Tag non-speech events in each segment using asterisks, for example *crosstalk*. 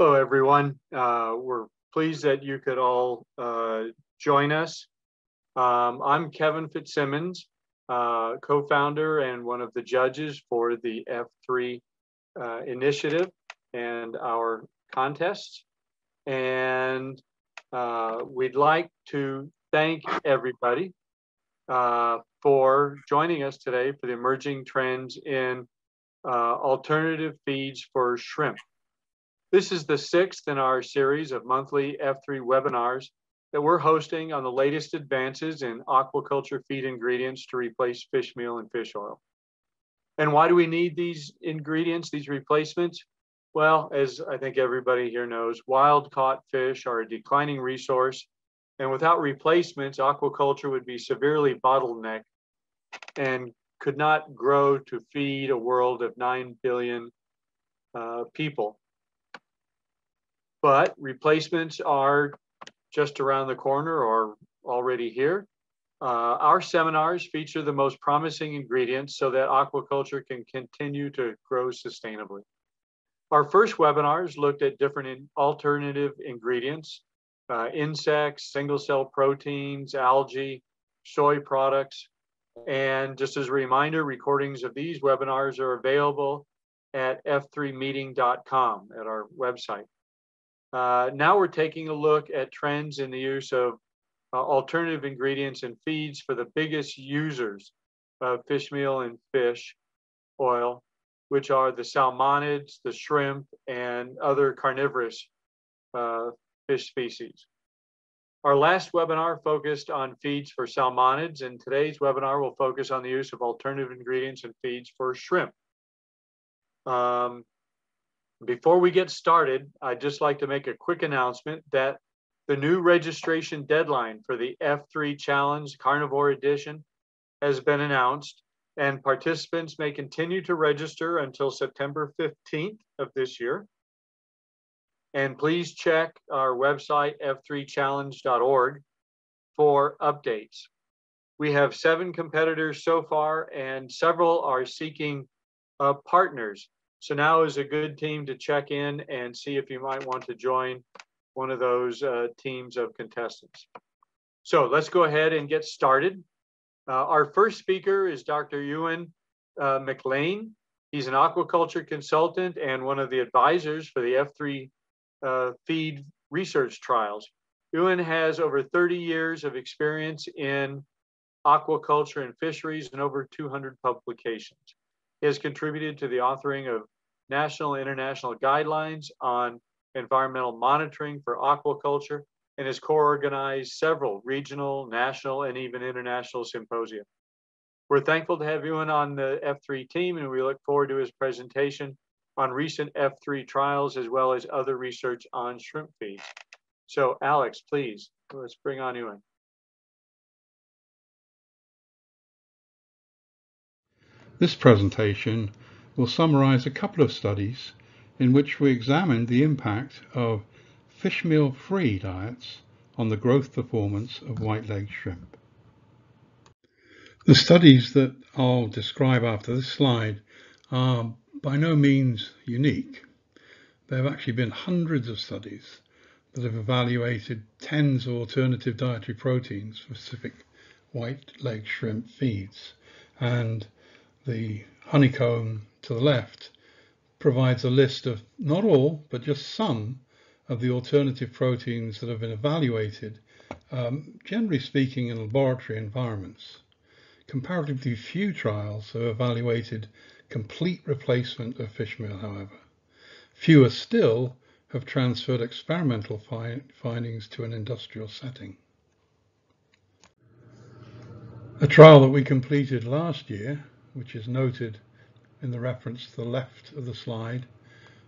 Hello, everyone. Uh, we're pleased that you could all uh, join us. Um, I'm Kevin Fitzsimmons, uh, co-founder and one of the judges for the F3 uh, initiative and our contest. And uh, we'd like to thank everybody uh, for joining us today for the emerging trends in alternative feeds for shrimp. This is the sixth in our series of monthly F3 webinars that we're hosting on the latest advances in aquaculture feed ingredients to replace fish meal and fish oil. And why do we need these ingredients, these replacements? Well, as I think everybody here knows, wild caught fish are a declining resource. And without replacements, aquaculture would be severely bottlenecked and could not grow to feed a world of 9 billion uh, people but replacements are just around the corner or already here. Uh, our seminars feature the most promising ingredients so that aquaculture can continue to grow sustainably. Our first webinars looked at different in alternative ingredients, uh, insects, single cell proteins, algae, soy products. And just as a reminder, recordings of these webinars are available at f3meeting.com at our website. Uh, now we're taking a look at trends in the use of uh, alternative ingredients and feeds for the biggest users of fish meal and fish oil, which are the salmonids, the shrimp, and other carnivorous uh, fish species. Our last webinar focused on feeds for salmonids, and today's webinar will focus on the use of alternative ingredients and feeds for shrimp. Um, before we get started, I'd just like to make a quick announcement that the new registration deadline for the F3 Challenge Carnivore Edition has been announced, and participants may continue to register until September 15th of this year. And please check our website, f3challenge.org, for updates. We have seven competitors so far, and several are seeking uh, partners so now is a good team to check in and see if you might want to join one of those uh, teams of contestants. So let's go ahead and get started. Uh, our first speaker is Dr. Ewan uh, McLean. He's an aquaculture consultant and one of the advisors for the F3 uh, feed research trials. Ewan has over 30 years of experience in aquaculture and fisheries and over 200 publications. He has contributed to the authoring of national and international guidelines on environmental monitoring for aquaculture and has co-organized several regional, national, and even international symposia. We're thankful to have Ewan on the F3 team and we look forward to his presentation on recent F3 trials as well as other research on shrimp feed. So Alex, please, let's bring on Ewan. This presentation will summarize a couple of studies in which we examined the impact of fish meal free diets on the growth performance of white-legged shrimp. The studies that I'll describe after this slide are by no means unique. There have actually been hundreds of studies that have evaluated tens of alternative dietary proteins for specific white-legged shrimp feeds and the honeycomb to the left provides a list of not all, but just some of the alternative proteins that have been evaluated, um, generally speaking, in laboratory environments. Comparatively few trials have evaluated complete replacement of fish meal, however. Fewer still have transferred experimental fi findings to an industrial setting. A trial that we completed last year which is noted in the reference to the left of the slide,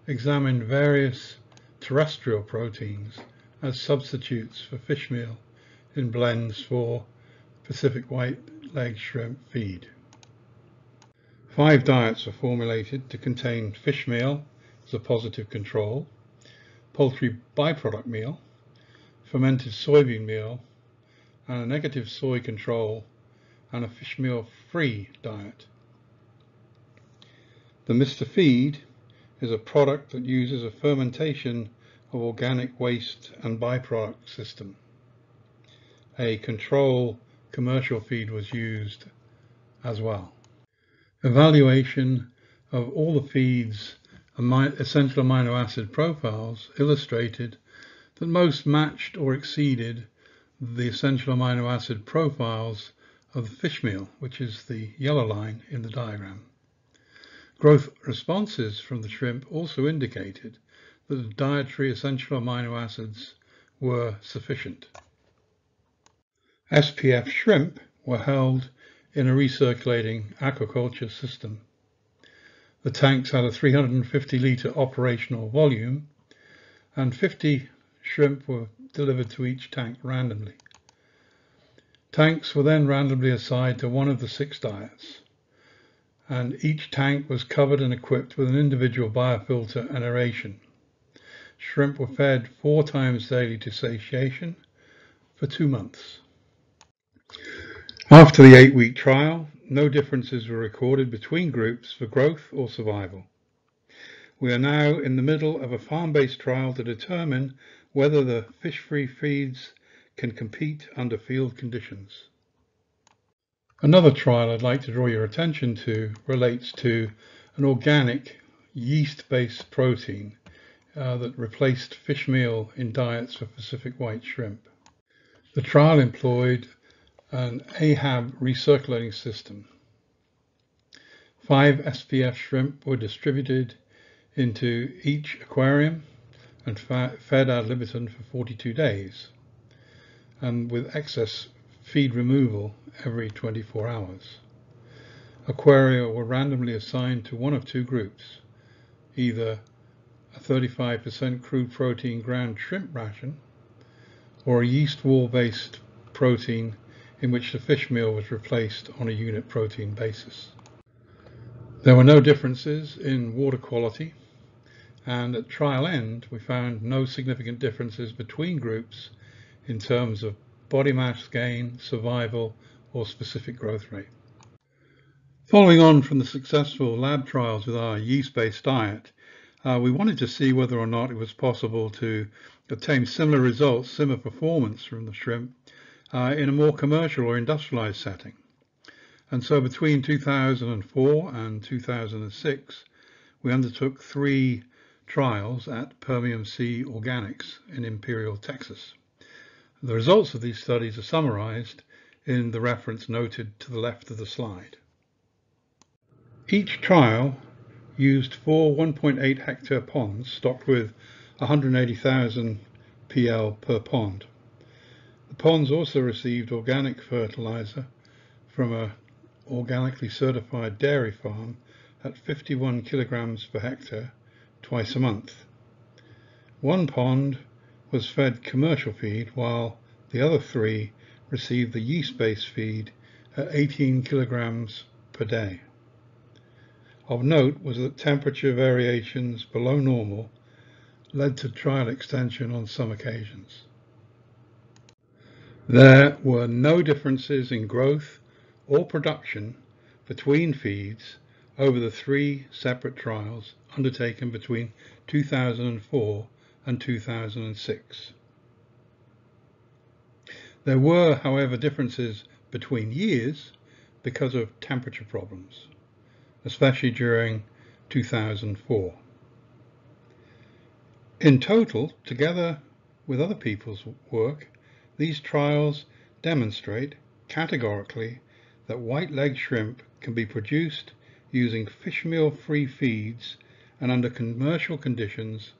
examined various terrestrial proteins as substitutes for fish meal in blends for Pacific white leg shrimp feed. Five diets are formulated to contain fish meal as a positive control, poultry byproduct meal, fermented soybean meal, and a negative soy control and a fish meal free diet. The Mr. Feed is a product that uses a fermentation of organic waste and byproduct system. A control commercial feed was used as well. Evaluation of all the feeds essential amino acid profiles illustrated that most matched or exceeded the essential amino acid profiles of the fish meal, which is the yellow line in the diagram. Growth responses from the shrimp also indicated that the dietary essential amino acids were sufficient. SPF shrimp were held in a recirculating aquaculture system. The tanks had a 350 litre operational volume and 50 shrimp were delivered to each tank randomly. Tanks were then randomly assigned to one of the six diets and each tank was covered and equipped with an individual biofilter and aeration. Shrimp were fed four times daily to satiation for two months. After the eight-week trial, no differences were recorded between groups for growth or survival. We are now in the middle of a farm-based trial to determine whether the fish-free feeds can compete under field conditions. Another trial I'd like to draw your attention to relates to an organic yeast-based protein uh, that replaced fish meal in diets for Pacific white shrimp. The trial employed an AHAB recirculating system. Five SPF shrimp were distributed into each aquarium and fed ad libitum for 42 days, and with excess feed removal every 24 hours. Aquaria were randomly assigned to one of two groups, either a 35% crude protein ground shrimp ration or a yeast wall based protein in which the fish meal was replaced on a unit protein basis. There were no differences in water quality and at trial end we found no significant differences between groups in terms of body mass gain, survival or specific growth rate. Following on from the successful lab trials with our yeast-based diet, uh, we wanted to see whether or not it was possible to obtain similar results, similar performance from the shrimp uh, in a more commercial or industrialized setting. And so between 2004 and 2006, we undertook three trials at Permian Sea Organics in Imperial, Texas. The results of these studies are summarized in the reference noted to the left of the slide. Each trial used four 1.8 hectare ponds stocked with 180,000 PL per pond. The ponds also received organic fertilizer from a organically certified dairy farm at 51 kilograms per hectare twice a month. One pond was fed commercial feed while the other three received the yeast-based feed at 18 kilograms per day. Of note was that temperature variations below normal led to trial extension on some occasions. There were no differences in growth or production between feeds over the three separate trials undertaken between 2004 and 2006. There were, however, differences between years because of temperature problems, especially during 2004. In total, together with other people's work, these trials demonstrate categorically that white leg shrimp can be produced using fish meal free feeds and under commercial conditions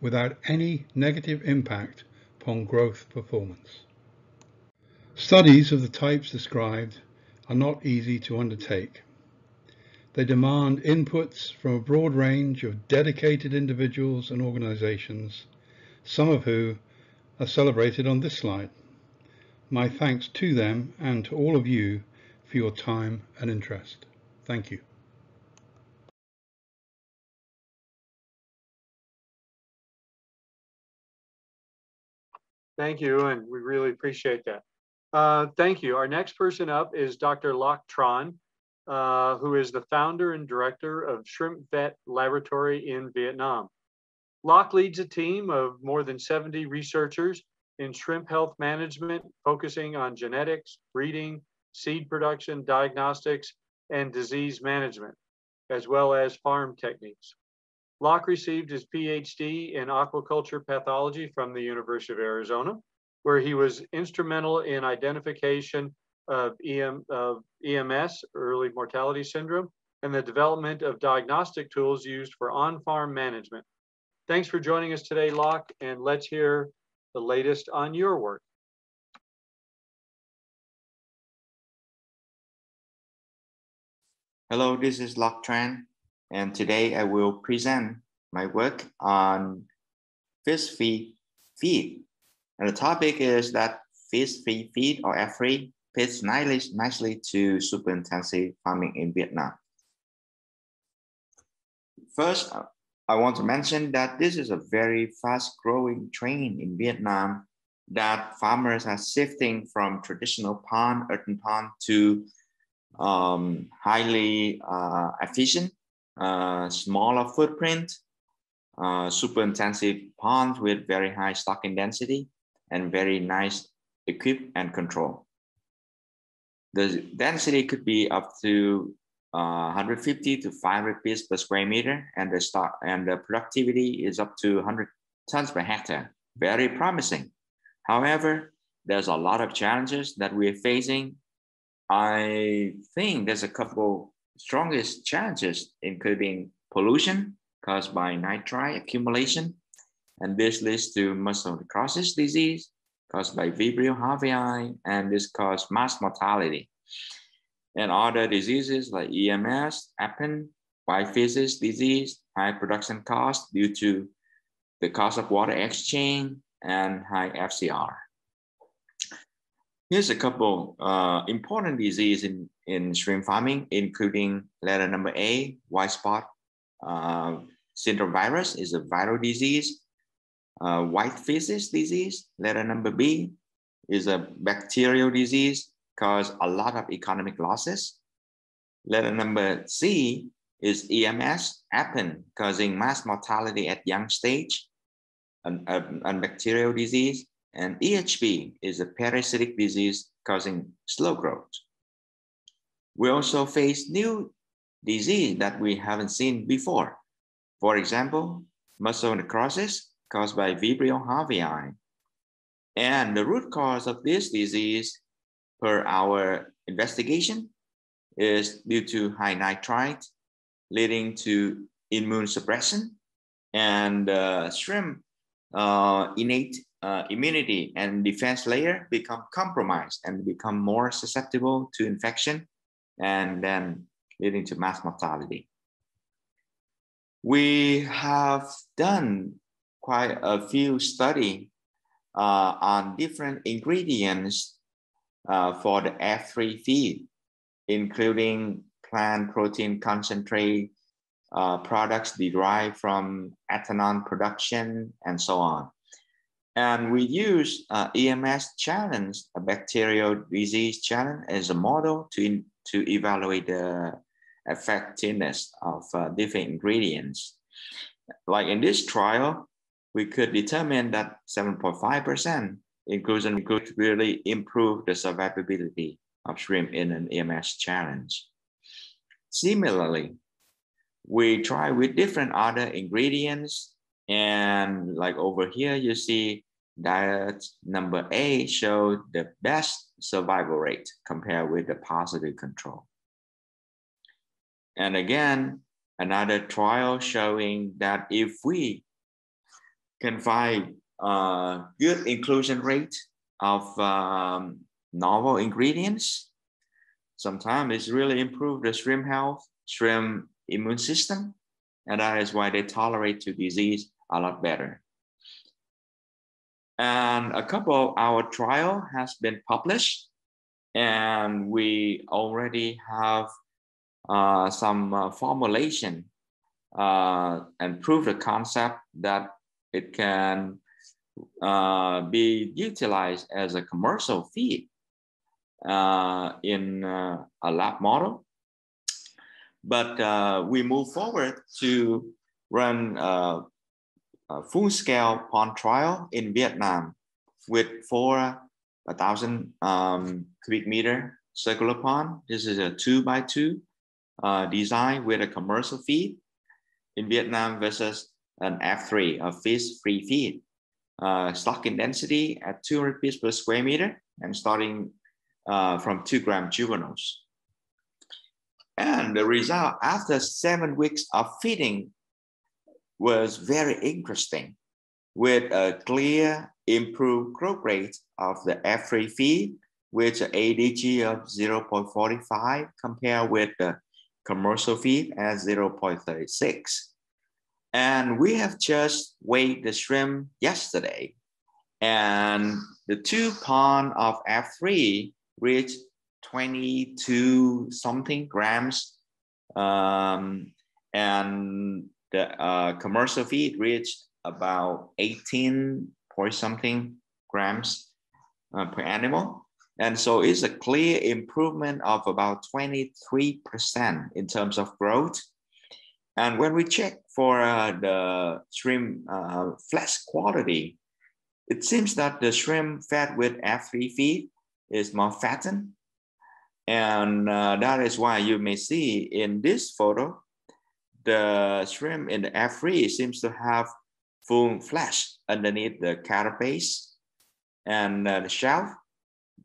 without any negative impact upon growth performance. Studies of the types described are not easy to undertake. They demand inputs from a broad range of dedicated individuals and organizations, some of who are celebrated on this slide. My thanks to them and to all of you for your time and interest. Thank you. Thank you, and we really appreciate that. Uh, thank you. Our next person up is Dr. Loc Tran, uh, who is the founder and director of Shrimp Vet Laboratory in Vietnam. Loc leads a team of more than 70 researchers in shrimp health management, focusing on genetics, breeding, seed production, diagnostics, and disease management, as well as farm techniques. Loc received his PhD in aquaculture pathology from the University of Arizona, where he was instrumental in identification of, EM, of EMS, early mortality syndrome, and the development of diagnostic tools used for on-farm management. Thanks for joining us today, Loc, and let's hear the latest on your work. Hello, this is Loc Tran, and today I will present my work on fish free feed. And the topic is that fish free feed or F3 fits nicely, nicely to super intensive farming in Vietnam. First, I want to mention that this is a very fast growing trend in Vietnam that farmers are shifting from traditional pond, earthen pond to um, highly uh, efficient, uh, smaller footprint, uh, super intensive ponds with very high stocking density and very nice equip and control. The density could be up to uh, 150 to 500 pieces per square meter, and the stock and the productivity is up to 100 tons per hectare. Very promising. However, there's a lot of challenges that we're facing. I think there's a couple strongest challenges, including pollution caused by nitrite accumulation, and this leads to muscle necrosis disease caused by Vibrio harveyi, and this caused mass mortality and other diseases like EMS, APEN, white feces disease, high production cost due to the cost of water exchange and high FCR. Here's a couple uh, important disease in, in shrimp farming, including letter number A, white spot uh, syndrome virus is a viral disease. Uh, white physis disease, letter number B, is a bacterial disease cause a lot of economic losses. Letter number C is EMS, APEN, causing mass mortality at young stage, and, and bacterial disease. And EHP is a parasitic disease causing slow growth. We also face new disease that we haven't seen before. For example, muscle necrosis caused by Vibrio harveyi. And the root cause of this disease per our investigation is due to high nitrite, leading to immune suppression and uh, shrimp uh, innate uh, immunity and defense layer become compromised and become more susceptible to infection and then leading to mass mortality. We have done quite a few study uh, on different ingredients uh, for the F3 feed, including plant protein concentrate, uh, products derived from ethanol production, and so on. And we use uh, EMS challenge, a bacterial disease challenge, as a model to, in, to evaluate the effectiveness of uh, different ingredients. Like in this trial, we could determine that 7.5% inclusion could really improve the survivability of shrimp in an EMS challenge. Similarly, we try with different other ingredients and like over here, you see diet number A showed the best survival rate compared with the positive control. And again, another trial showing that if we can find a good inclusion rate of um, novel ingredients. Sometimes it's really improved the shrimp health, shrimp immune system, and that is why they tolerate to disease a lot better. And a couple of our trial has been published, and we already have uh, some uh, formulation uh, and prove the concept that it can uh, be utilized as a commercial feed uh, in uh, a lab model. But we move forward to run uh, full-scale pond trial in Vietnam with four a thousand um, cubic meter circular pond. This is a two by two uh, design with a commercial feed in Vietnam versus an F3, a fish-free feed. Uh, stocking density at 200 piece per square meter and starting uh, from two gram juveniles. And the result after seven weeks of feeding was very interesting with a clear improved growth rate of the F3 feed with an ADG of 0.45 compared with the commercial feed at 0.36. And we have just weighed the shrimp yesterday and the two pound of F3 reached 22 something grams um, and the uh, commercial feed reached about 18 point something grams uh, per animal. And so it's a clear improvement of about 23% in terms of growth. And when we check for uh, the shrimp uh, flesh quality, it seems that the shrimp fed with F3 feed is more fattened. And uh, that is why you may see in this photo, the shrimp in the F3 seems to have full flesh underneath the carapace and uh, the shell.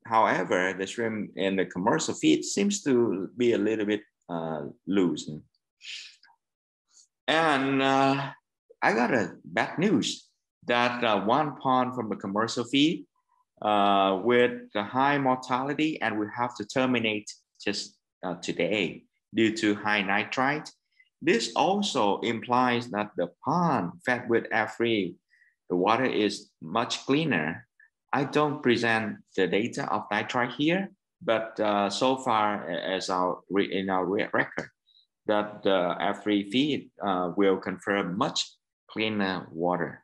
However, the shrimp in the commercial feed seems to be a little bit uh, loose. And uh, I got a bad news that uh, one pond from the commercial feed uh, with the high mortality and we have to terminate just uh, today due to high nitrite this also implies that the pond fed with F3, the water is much cleaner. I don't present the data of nitrite here, but uh, so far as our in our record, that the F3 feed uh, will confer much cleaner water.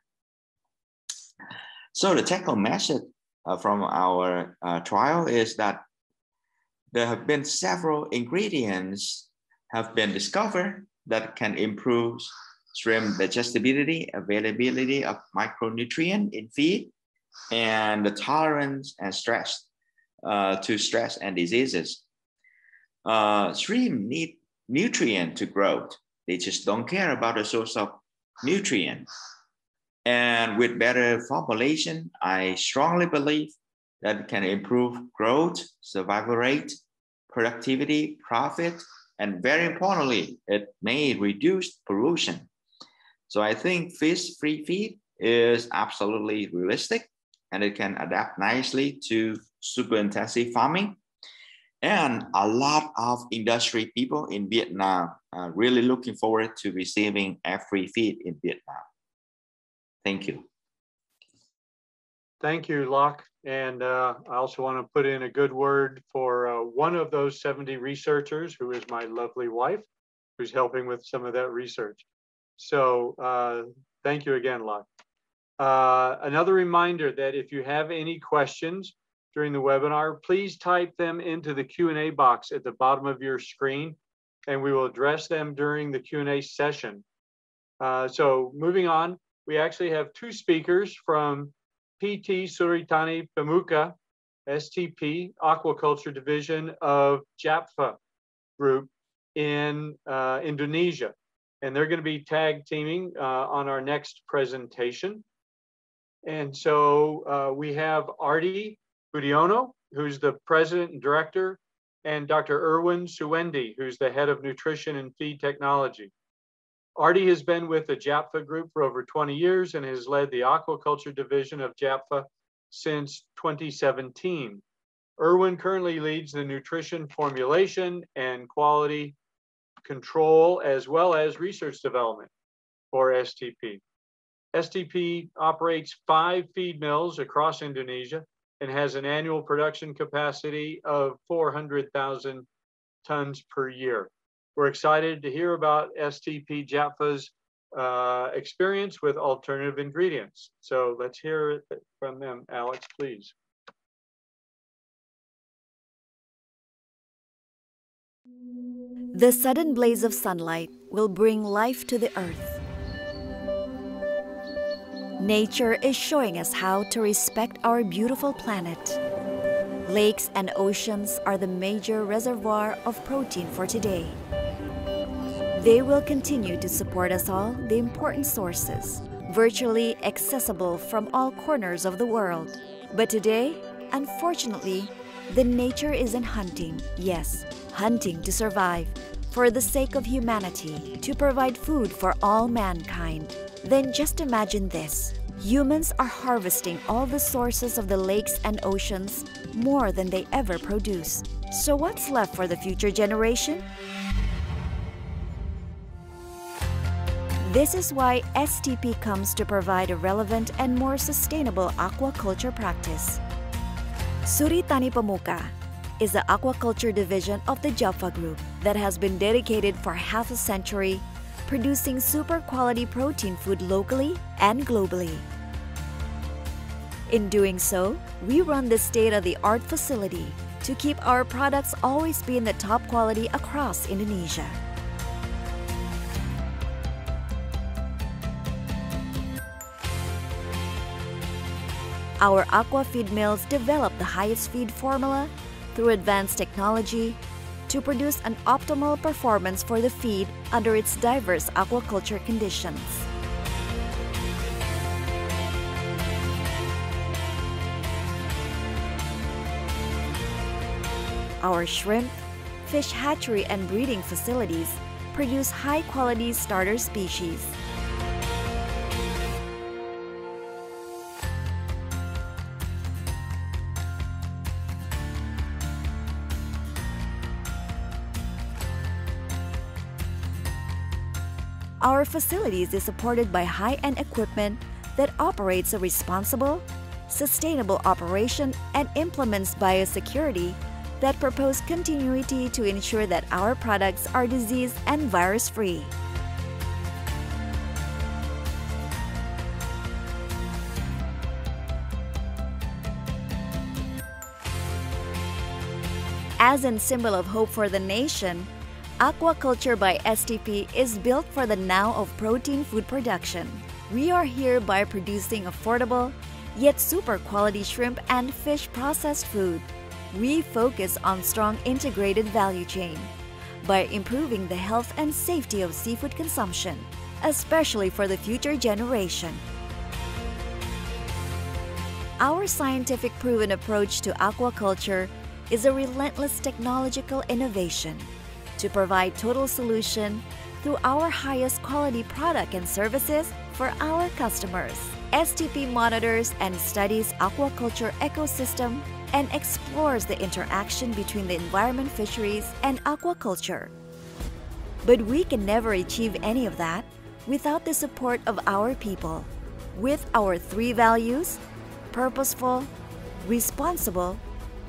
So the take-home message uh, from our uh, trial is that there have been several ingredients have been discovered that can improve shrimp digestibility, availability of micronutrient in feed, and the tolerance and stress uh, to stress and diseases. Uh, shrimp need nutrient to grow. They just don't care about the source of nutrient. And with better formulation, I strongly believe that can improve growth, survival rate, productivity, profit, and very importantly, it may reduce pollution. So I think fish-free feed is absolutely realistic and it can adapt nicely to super intensive farming. And a lot of industry people in Vietnam are really looking forward to receiving F3 feed in Vietnam. Thank you. Thank you, Loc. And uh, I also want to put in a good word for uh, one of those 70 researchers, who is my lovely wife, who's helping with some of that research. So uh, thank you again, Loc. Uh, another reminder that if you have any questions during the webinar, please type them into the Q&A box at the bottom of your screen, and we will address them during the Q&A session. Uh, so moving on, we actually have two speakers from PT Suri Tani Pemuka, STP, Aquaculture Division of JAPFA Group in uh, Indonesia. And they're going to be tag teaming uh, on our next presentation. And so uh, we have Adi Budiono, who's the president and director, and Dr. Erwin Suwendi, who's the head of nutrition and feed technology. Adi has been with the JAPFA group for over 20 years and has led the aquaculture division of JAPFA since 2017. Erwin currently leads the nutrition formulation and quality control as well as research development for STP. STP operates five feed mills across Indonesia and has an annual production capacity of 400,000 tons per year. We're excited to hear about STP JAPFA's uh, experience with alternative ingredients. So let's hear it from them. Alex, please. The sudden blaze of sunlight will bring life to the earth. Nature is showing us how to respect our beautiful planet. Lakes and oceans are the major reservoir of protein for today. They will continue to support us all, the important sources, virtually accessible from all corners of the world. But today, unfortunately, the nature isn't hunting, yes, hunting to survive, for the sake of humanity, to provide food for all mankind. Then just imagine this. Humans are harvesting all the sources of the lakes and oceans more than they ever produce. So what's left for the future generation? This is why STP comes to provide a relevant and more sustainable aquaculture practice. Suri Tani Pemuka is the aquaculture division of the JAPFA Group that has been dedicated for half a century producing super quality protein food locally and globally. In doing so, we run this state-of-the-art facility to keep our products always be in the top quality across Indonesia. Our aqua feed mills develop the highest feed formula through advanced technology to produce an optimal performance for the feed under its diverse aquaculture conditions. Our shrimp, fish hatchery and breeding facilities produce high-quality starter species. Our facilities is supported by high-end equipment that operates a responsible, sustainable operation and implements biosecurity that propose continuity to ensure that our products are disease and virus-free. As a symbol of hope for the nation, Aquaculture by STP is built for the now of protein food production. We are here by producing affordable, yet super quality shrimp and fish processed food. We focus on strong integrated value chain by improving the health and safety of seafood consumption, especially for the future generation. Our scientific proven approach to aquaculture is a relentless technological innovation to provide total solution through our highest quality product and services for our customers. STP monitors and studies aquaculture ecosystem and explores the interaction between the environment fisheries and aquaculture. But we can never achieve any of that without the support of our people. With our three values, purposeful, responsible,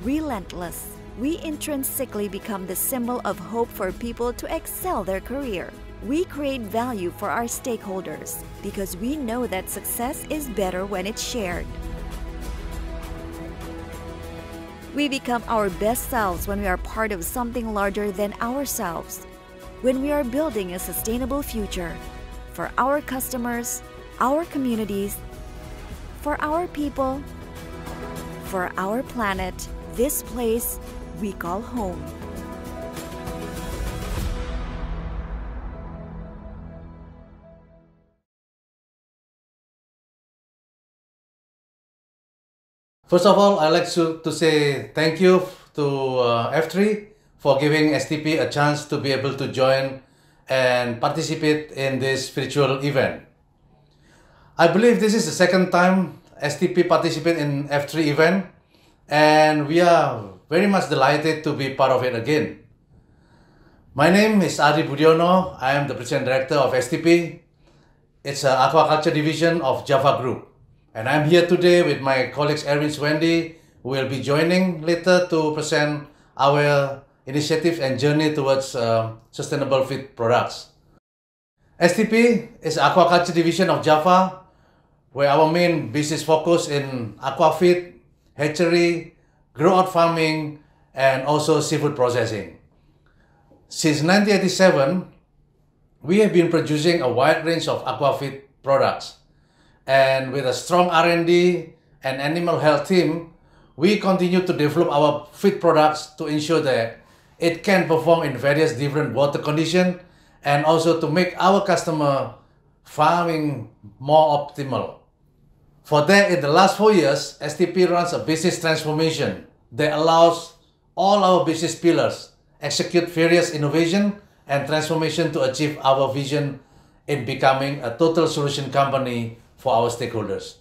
relentless, we intrinsically become the symbol of hope for people to excel their career. We create value for our stakeholders because we know that success is better when it's shared. We become our best selves when we are part of something larger than ourselves, when we are building a sustainable future for our customers, our communities, for our people, for our planet, this place we call home. First of all, I'd like to, to say thank you to uh, F3 for giving STP a chance to be able to join and participate in this virtual event. I believe this is the second time STP participate in F3 event and we are very much delighted to be part of it again. My name is Adi Budiono. I am the President Director of STP. It's an aquaculture division of JAPFA Group. And I'm here today with my colleagues Erwin Swendi, who will be joining later to present our initiatives and journey towards uh, sustainable feed products. STP is aquaculture division of JAPFA, where our main business focus in aquafeed, hatchery, grow-out farming, and also seafood processing. Since 1987, we have been producing a wide range of aquafeed products. and with a strong R&D and animal health team, we continue to develop our feed products to ensure that it can perform in various different water conditions and also to make our customer farming more optimal. For that, in the last four years, STP runs a business transformation that allows all our business pillars execute various innovation and transformation to achieve our vision in becoming a total solution company for our stakeholders.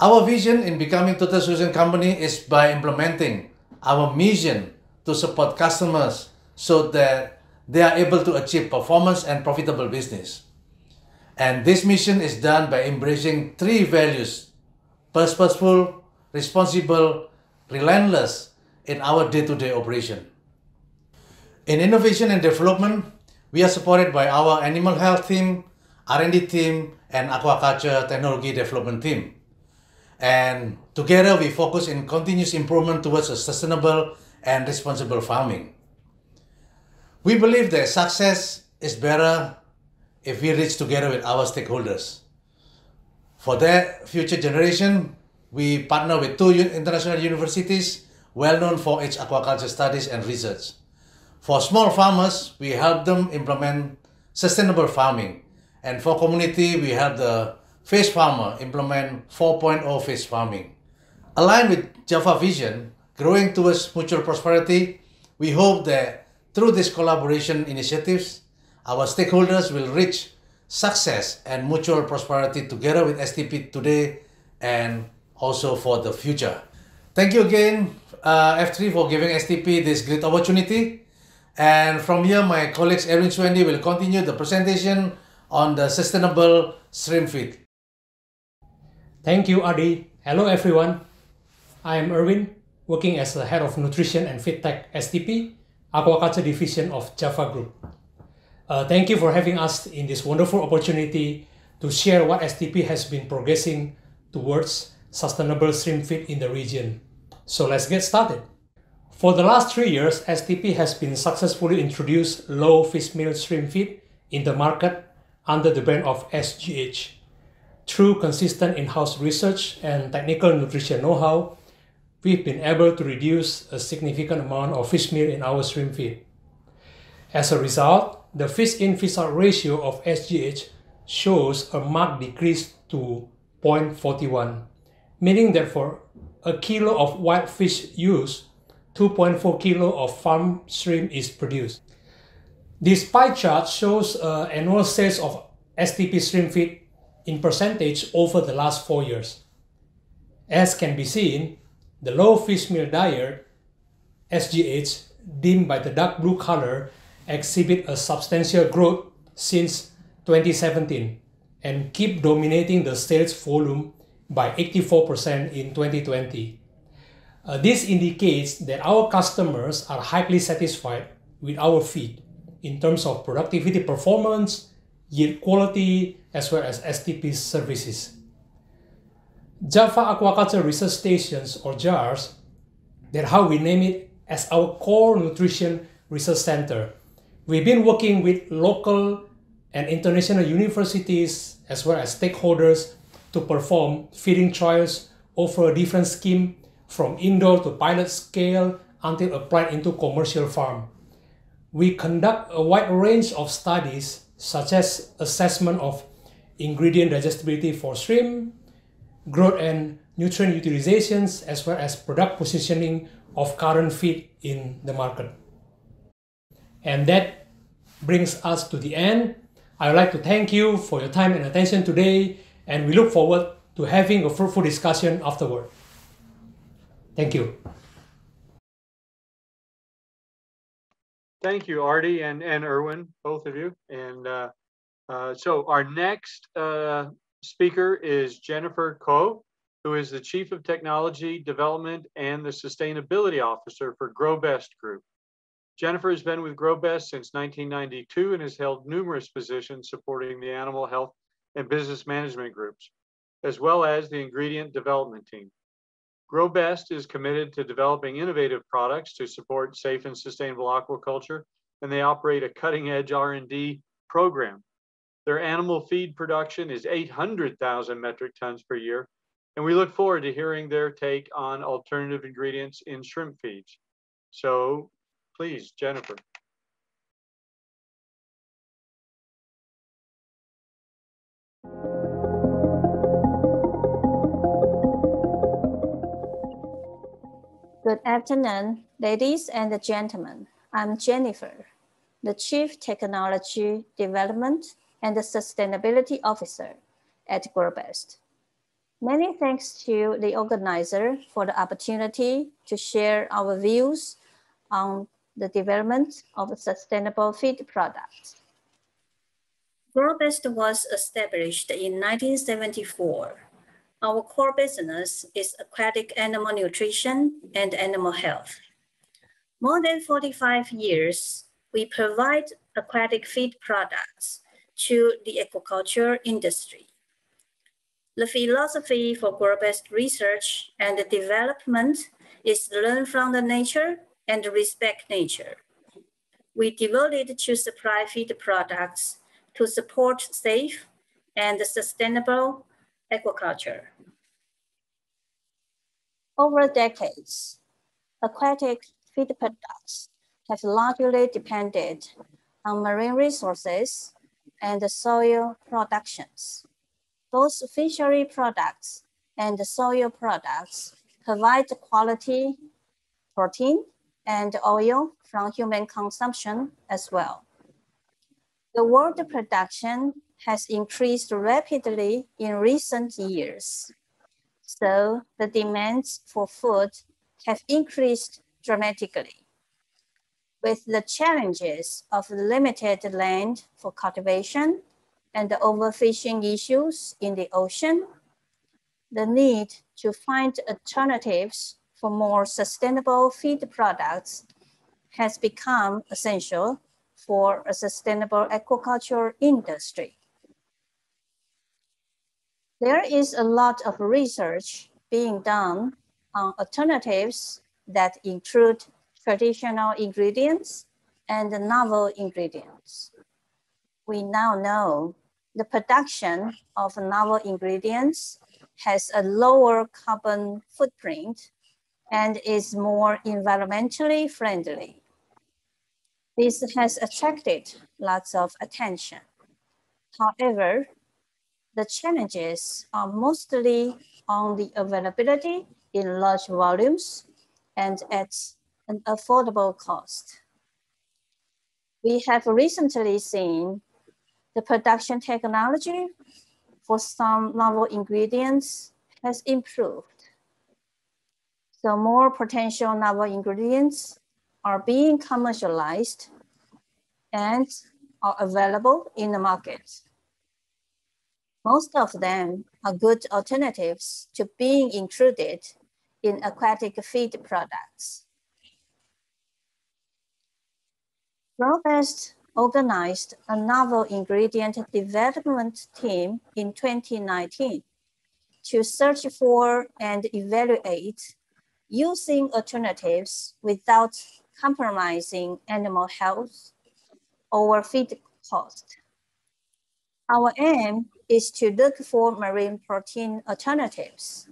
Our vision in becoming total solution company is by implementing our mission to support customers so that they are able to achieve performance and profitable business. And this mission is done by embracing three values, purposeful, responsible, relentless in our day-to-day operation. In innovation and development, we are supported by our animal health team, R&D team, and aquaculture technology development team. And together we focus in continuous improvement towards a sustainable and responsible farming. We believe that success is better if we reach together with our stakeholders. For their future generation, we partner with two international universities well known for its aquaculture studies and research. For small farmers, we help them implement sustainable farming. And for community, we help the fish farmer implement 4.0 fish farming. Aligned with JAPFA Vision, growing towards mutual prosperity, we hope that through these collaboration initiatives, our stakeholders will reach success and mutual prosperity together with STP today and also for the future. Thank you again, uh, F3, for giving STP this great opportunity. And from here, my colleagues Erwin Swendi will continue the presentation on the sustainable shrimp feed. Thank you, Adi. Hello, everyone. I am Erwin, working as the head of nutrition and feed tech STP, aquaculture division of JAPFA Group. Uh, thank you for having us in this wonderful opportunity to share what STP has been progressing towards sustainable shrimp feed in the region. So let's get started. For the last three years, STP has been successfully introduced low fish meal shrimp feed in the market under the brand of SGH. Through consistent in-house research and technical nutrition know-how, we've been able to reduce a significant amount of fish meal in our shrimp feed. As a result, the fish in fish out ratio of SGH shows a marked decrease to 0.41, meaning that for a kilo of wild fish used, 2.4 kilo of farm shrimp is produced. This pie chart shows uh, annual sales of STP shrimp feed in percentage over the last four years. As can be seen, the low fish meal diet, SGH, dimmed by the dark blue color, exhibit a substantial growth since 2017 and keep dominating the sales volume by 84% in 2020. Uh, this indicates that our customers are highly satisfied with our feed in terms of productivity performance, yield quality, as well as STP services. JAPFA Aquaculture Research Stations, or JARS, that's how we name it as our core nutrition research center. We've been working with local and international universities as well as stakeholders to perform feeding trials over a different scheme from indoor to pilot scale until applied into commercial farm. We conduct a wide range of studies such as assessment of ingredient digestibility for shrimp, growth and nutrient utilizations, as well as product positioning of current feed in the market. And that brings us to the end. I would like to thank you for your time and attention today, and we look forward to having a fruitful discussion afterward. Thank you. Thank you, Adi and, and Erwin, both of you. And uh, uh, so our next uh, speaker is Jennifer Koh, who is the Chief of Technology Development and the Sustainability Officer for Grobest Group. Jennifer has been with Grobest since 1992 and has held numerous positions supporting the animal health and business management groups, as well as the ingredient development team. Grobest is committed to developing innovative products to support safe and sustainable aquaculture, and they operate a cutting edge R&D program Their animal feed production is 800,000 metric tons per year, and we look forward to hearing their take on alternative ingredients in shrimp feeds. So please, Jennifer. Good afternoon, ladies and gentlemen. I'm Jennifer, the Chief Technology Development and Sustainability Officer at Grobest. Many thanks to the organizer for the opportunity to share our views on the development of sustainable feed products. Grobest was established in 1974 our core business is aquatic animal nutrition and animal health. More than 45 years, we provide aquatic feed products to the aquaculture industry. The philosophy for Grobest research and development is learn from the nature and respect nature. We devoted to supply feed products to support safe and sustainable aquaculture. Over decades, aquatic feed products have largely depended on marine resources and soil productions. Both fishery products and soil products provide quality protein and oil from human consumption as well. The world production has increased rapidly in recent years. So the demands for food have increased dramatically. With the challenges of limited land for cultivation and the overfishing issues in the ocean, the need to find alternatives for more sustainable feed products has become essential for a sustainable aquaculture industry. There is a lot of research being done on alternatives that include traditional ingredients and novel ingredients. We now know the production of novel ingredients has a lower carbon footprint and is more environmentally friendly. This has attracted lots of attention. However, the challenges are mostly on the availability in large volumes and at an affordable cost. We have recently seen the production technology for some novel ingredients has improved. So more potential novel ingredients are being commercialized and are available in the market. Most of them are good alternatives to being included in aquatic feed products. Grobest organized a novel ingredient development team in 2019 to search for and evaluate using alternatives without compromising animal health or feed cost. Our aim is to look for marine protein alternatives,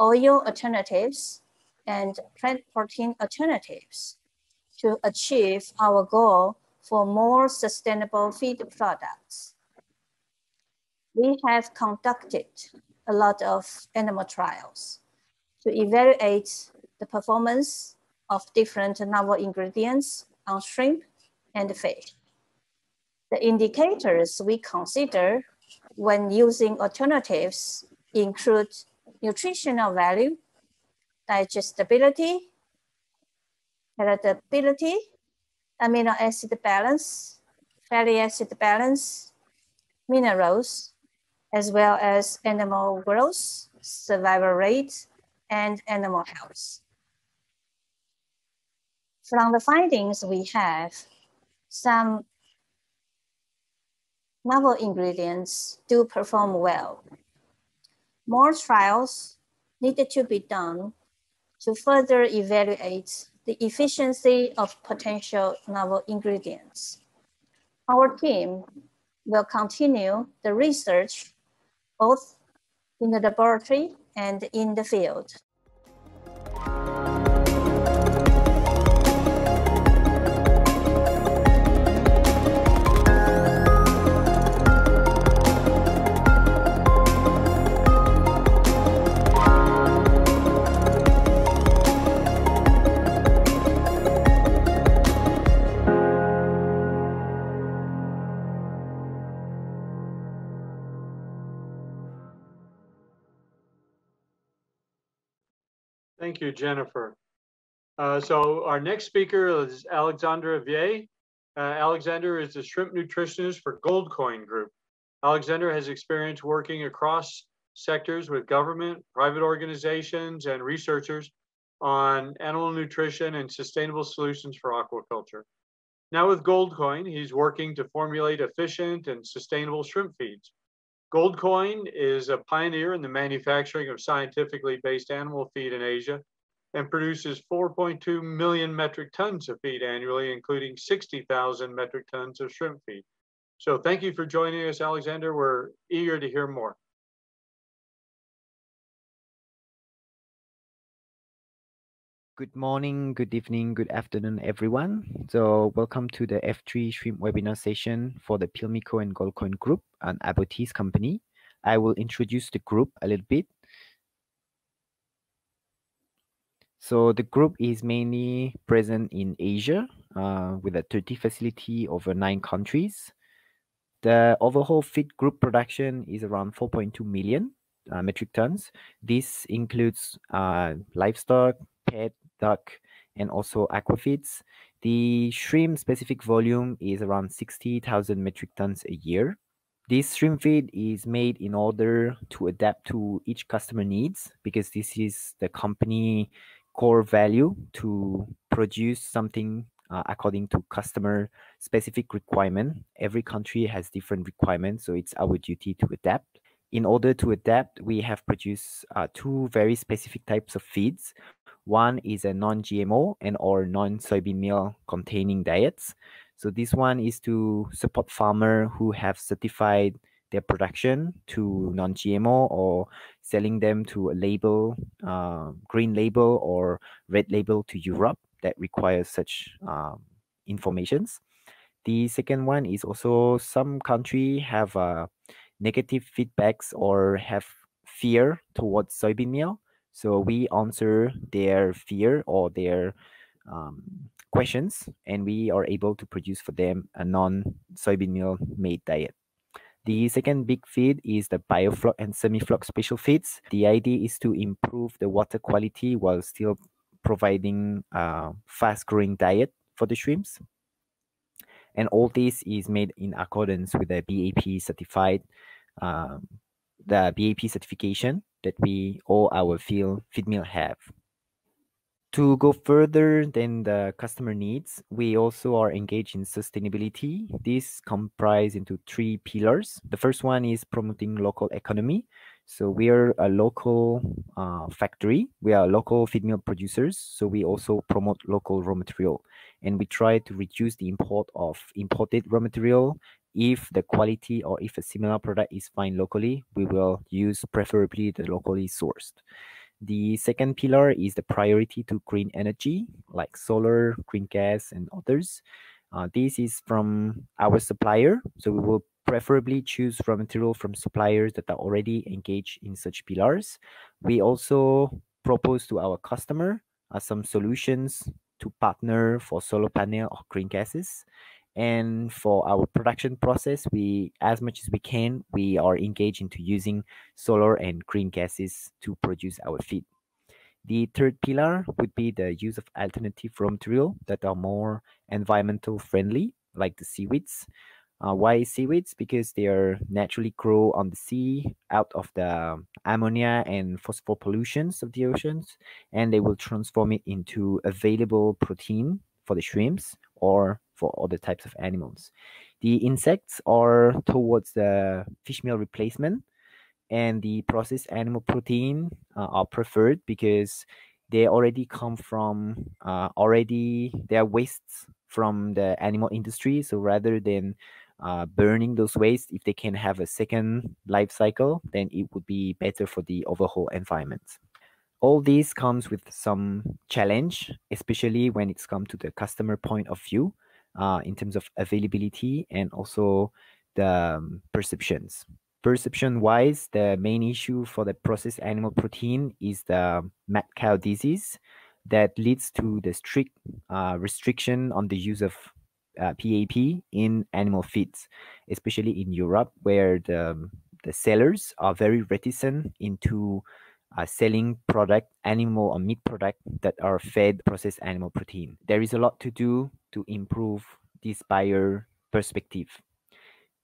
oil alternatives, and plant protein alternatives to achieve our goal for more sustainable feed products. We have conducted a lot of animal trials to evaluate the performance of different novel ingredients on shrimp and fish. The indicators we consider when using alternatives include nutritional value, digestibility, palatability, amino acid balance, fatty acid balance, minerals, as well as animal growth, survival rate, and animal health. From the findings we have, some novel ingredients do perform well. More trials needed to be done to further evaluate the efficiency of potential novel ingredients. Our team will continue the research both in the laboratory and in the field. Thank you, Jennifer. Uh, so our next speaker is Alexandra Vier. Uh, Alexander is the shrimp nutritionist for Goldcoin Group. Alexander has experience working across sectors with government, private organizations, and researchers on animal nutrition and sustainable solutions for aquaculture. Now with Goldcoin, he's working to formulate efficient and sustainable shrimp feeds. Goldcoin is a pioneer in the manufacturing of scientifically based animal feed in Asia and produces 4.2 million metric tons of feed annually, including 60,000 metric tons of shrimp feed. So thank you for joining us, Alexander. We're eager to hear more. Good morning, good evening, good afternoon, everyone. So welcome to the F3 Shrimp webinar session for the Pilmico and Goldcoin Group, an Aboitiz company. I will introduce the group a little bit. So the group is mainly present in Asia uh, with a 30 facility over nine countries. The overall feed group production is around 4.2 million uh, metric tons. This includes uh, livestock, pet, duck, and also aquafeeds. The shrimp specific volume is around 60,000 metric tons a year. This shrimp feed is made in order to adapt to each customer needs because this is the company core value to produce something uh, according to customer specific requirement. Every country has different requirements, so it's our duty to adapt. In order to adapt, we have produced uh, two very specific types of feeds. One is a non-GMO and or non-soybean meal containing diets. So this one is to support farmer who have certified their production to non-GMO or selling them to a label, uh, green label or red label to Europe that requires such um, informations. The second one is also some country have uh, negative feedbacks or have fear towards soybean meal. So we answer their fear or their um, questions, and we are able to produce for them a non-soybean meal made diet. The second big feed is the biofloc and semifloc special feeds. The idea is to improve the water quality while still providing a fast-growing diet for the shrimps. And all this is made in accordance with the BAP certified, um, the BAP certification that we all our field feed mill have. To go further than the customer needs, we also are engaged in sustainability. This comprise into three pillars. The first one is promoting local economy. So we are a local uh, factory. We are local feed mill producers. So we also promote local raw material, and we try to reduce the import of imported raw material. If the quality or if a similar product is found locally, we will use preferably the locally sourced. The second pillar is the priority to green energy, like solar, green gas, and others. Uh, this is from our supplier, so we will preferably choose raw material from suppliers that are already engaged in such pillars. We also propose to our customer uh, some solutions to partner for solar panel or green gases. And for our production process, we, as much as we can, we are engaged into using solar and green gases to produce our feed. The third pillar would be the use of alternative raw material that are more environmental friendly, like the seaweeds. Uh, why seaweeds? Because they are naturally grow on the sea out of the ammonia and phosphor pollutions of the oceans, and they will transform it into available protein for the shrimps or for other types of animals. The insects are towards the fish meal replacement, and the processed animal protein uh, are preferred because they already come from uh, already their wastes from the animal industry. So rather than uh, burning those waste, if they can have a second life cycle, then it would be better for the overall environment. All this comes with some challenge, especially when it's come to the customer point of view uh, in terms of availability and also the um, perceptions. Perception wise, the main issue for the processed animal protein is the mad cow disease that leads to the strict uh, restriction on the use of uh, PAP in animal feeds, especially in Europe, where the, the sellers are very reticent into uh, selling product, animal or meat product that are fed processed animal protein. There is a lot to do to improve this buyer perspective.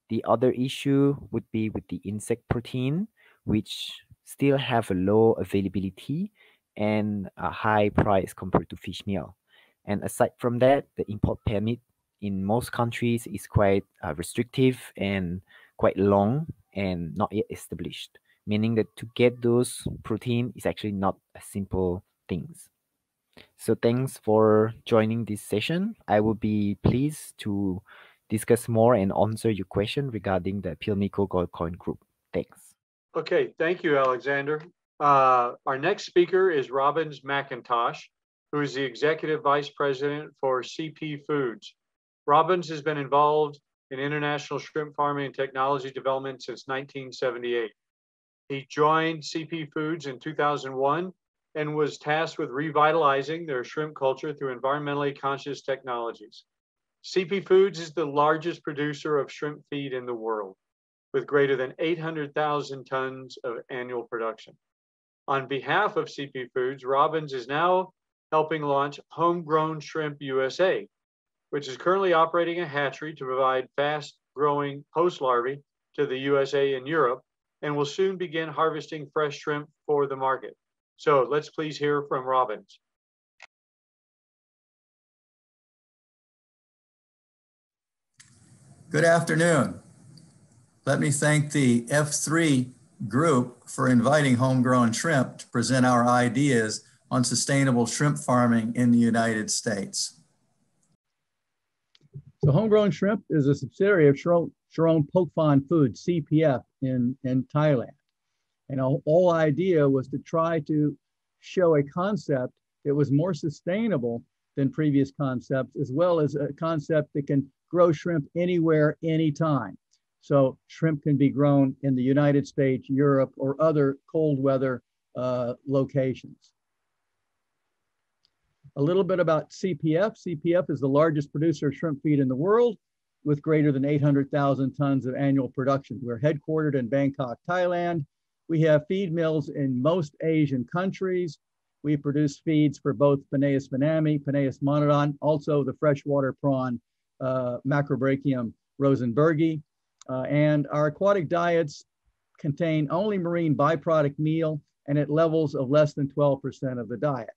The other issue would be with the insect protein, which still have a low availability and a high price compared to fish meal. And aside from that, the import permit in most countries is quite uh, restrictive and quite long and not yet established, meaning that to get those protein is actually not a simple things. So thanks for joining this session. I will be pleased to discuss more and answer your question regarding the Pilmico Gold Coin Group. Thanks. Okay, thank you, Alexander. Uh, our next speaker is Robbins McIntosh, who is the Executive Vice President for CP Foods. Robbins has been involved in international shrimp farming and technology development since 1978. He joined CP Foods in 2001 and was tasked with revitalizing their shrimp culture through environmentally conscious technologies. CP Foods is the largest producer of shrimp feed in the world, with greater than 800,000 tons of annual production. On behalf of CP Foods, Robbins is now helping launch Homegrown Shrimp USA, which is currently operating a hatchery to provide fast growing post larvae to the USA and Europe, and will soon begin harvesting fresh shrimp for the market. So let's please hear from Robbins. Good afternoon. Let me thank the F3 group for inviting Homegrown Shrimp to present our ideas on sustainable shrimp farming in the United States. So Homegrown Shrimp is a subsidiary of Charoen, Charoen Pokphand Foods, CPF, in, in Thailand. And our whole idea was to try to show a concept that was more sustainable than previous concepts, as well as a concept that can grow shrimp anywhere, anytime. So shrimp can be grown in the United States, Europe, or other cold weather uh, locations. A little bit about CPF. CPF is the largest producer of shrimp feed in the world with greater than 800,000 tons of annual production. We're headquartered in Bangkok, Thailand. We have feed mills in most Asian countries. We produce feeds for both Penaeus vannamei, Penaeus monodon, also the freshwater prawn uh, Macrobrachium rosenbergii. Uh, and our aquatic diets contain only marine byproduct meal and at levels of less than 12% of the diet.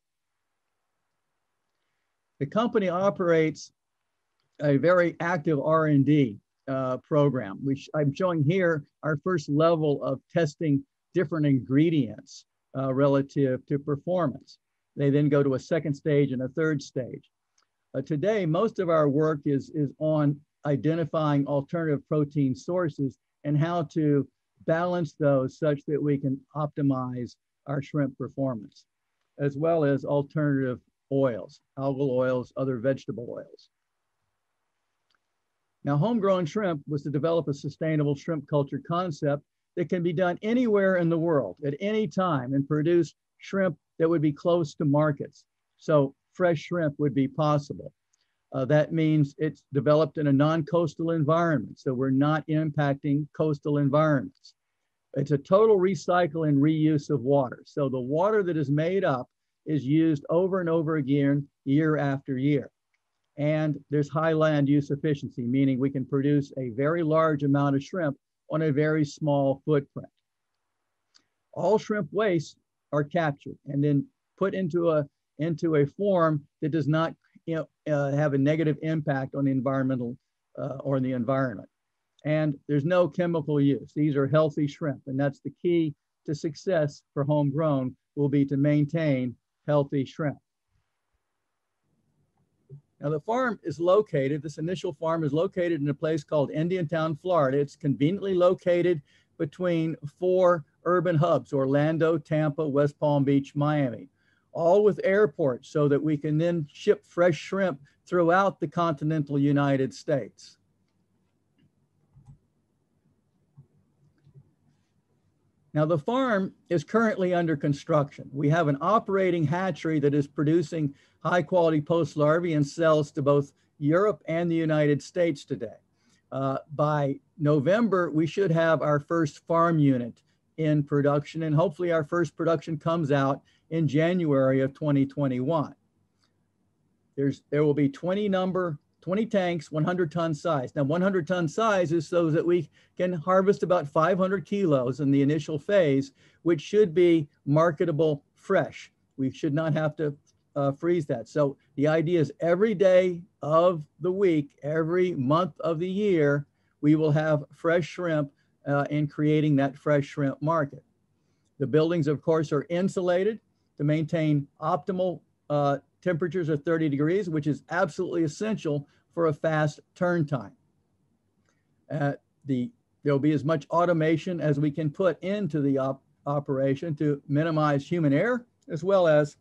The company operates a very active R&D uh, program. Which I'm showing here our first level of testing different ingredients uh, relative to performance. They then go to a second stage and a third stage. Uh, today, most of our work is, is on identifying alternative protein sources and how to balance those such that we can optimize our shrimp performance, as well as alternative oils, algal oils, other vegetable oils. Now, homegrown shrimp was to develop a sustainable shrimp culture concept that can be done anywhere in the world at any time and produce shrimp that would be close to markets. So fresh shrimp would be possible. Uh, that means it's developed in a non-coastal environment, so we're not impacting coastal environments. It's a total recycle and reuse of water. So the water that is made up is used over and over again, year after year. And there's high land use efficiency, meaning we can produce a very large amount of shrimp on a very small footprint. All shrimp waste are captured and then put into a, into a form that does not you know, uh, have a negative impact on the environmental uh, or the environment. And there's no chemical use. These are healthy shrimp, and that's the key to success for homegrown will be to maintain healthy shrimp. Now the farm is located, this initial farm is located in a place called Indiantown, Florida. It's conveniently located between four urban hubs, Orlando, Tampa, West Palm Beach, Miami, all with airports so that we can then ship fresh shrimp throughout the continental United States. Now the farm is currently under construction. We have an operating hatchery that is producing high quality post larvae and sells to both Europe and the United States today. Uh, by November, we should have our first farm unit in production and hopefully our first production comes out in January of 2021. There's, there will be 20 number 20 tanks, 100 ton size. Now 100 ton size is so that we can harvest about 500 kilos in the initial phase, which should be marketable fresh. We should not have to uh, freeze that. So the idea is every day of the week, every month of the year, we will have fresh shrimp uh, in creating that fresh shrimp market. The buildings, of course, are insulated to maintain optimal uh, temperatures of 30 degrees, which is absolutely essential for a fast turn time. Uh, the, there'll be as much automation as we can put into the op operation to minimize human error, as well as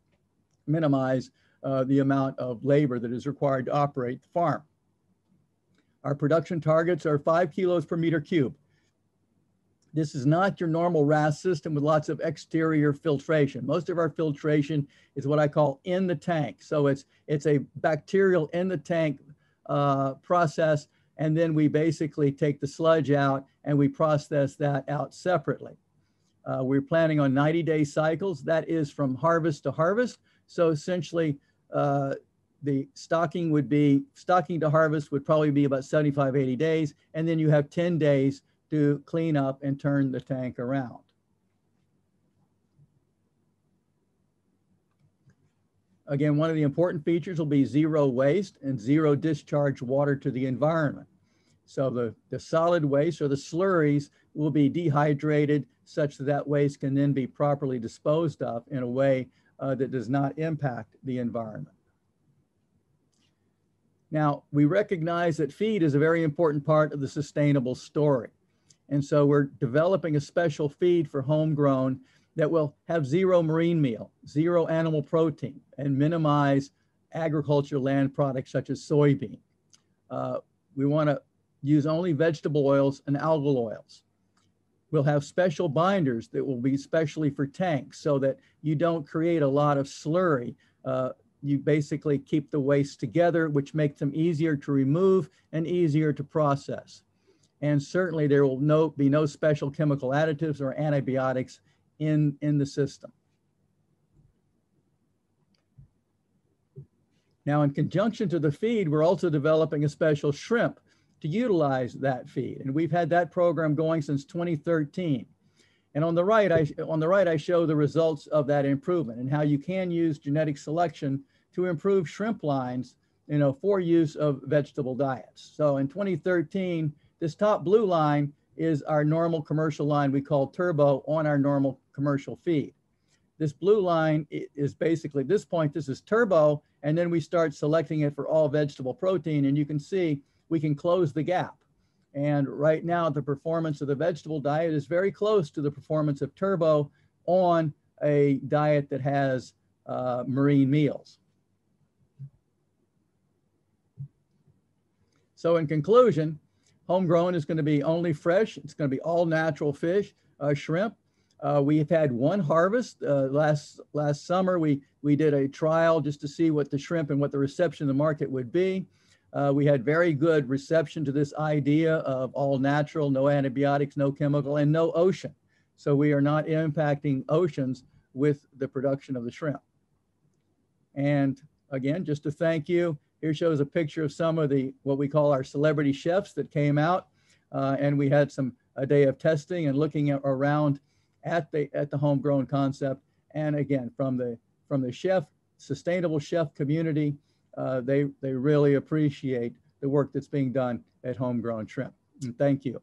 minimize uh, the amount of labor that is required to operate the farm. Our production targets are five kilos per meter cube. This is not your normal RAS system with lots of exterior filtration. Most of our filtration is what I call in the tank. So it's, it's a bacterial in the tank uh, process. And then we basically take the sludge out and we process that out separately. Uh, we're planning on 90 day cycles. That is from harvest to harvest. So essentially, uh, the stocking would be, stocking to harvest would probably be about 75, 80 days. And then you have 10 days to clean up and turn the tank around. Again, one of the important features will be zero waste and zero discharge water to the environment. So the, the solid waste or the slurries will be dehydrated such that that waste can then be properly disposed of in a way uh, that does not impact the environment. Now, we recognize that feed is a very important part of the sustainable story. And so we're developing a special feed for homegrown that will have zero marine meal, zero animal protein, and minimize agriculture land products such as soybean. Uh, we want to use only vegetable oils and algal oils. We'll have special binders that will be specially for tanks so that you don't create a lot of slurry. Uh, you basically keep the waste together, which makes them easier to remove and easier to process. And certainly there will no, be no special chemical additives or antibiotics in, in the system. Now, in conjunction to the feed, we're also developing a special shrimp to utilize that feed. And we've had that program going since 2013. And on the right, I, on the right, I show the results of that improvement and how you can use genetic selection to improve shrimp lines, you know, for use of vegetable diets. So in 2013, this top blue line is our normal commercial line we call turbo on our normal commercial feed. This blue line is basically, at this point, this is turbo, and then we start selecting it for all vegetable protein, and you can see we can close the gap. And right now, the performance of the vegetable diet is very close to the performance of turbo on a diet that has uh, marine meals. So in conclusion, homegrown is going to be only fresh. It's going to be all natural fish, uh, shrimp, uh, we've had one harvest uh, last last summer. We we did a trial just to see what the shrimp and what the reception of the market would be. Uh, we had very good reception to this idea of all natural, no antibiotics, no chemical, and no ocean. So we are not impacting oceans with the production of the shrimp. And again, just to thank you, here shows a picture of some of the what we call our celebrity chefs that came out, uh, and we had some a day of testing and looking at, around at the at the homegrown concept. And again, from the from the chef sustainable chef community, uh, they they really appreciate the work that's being done at homegrown shrimp. And thank you.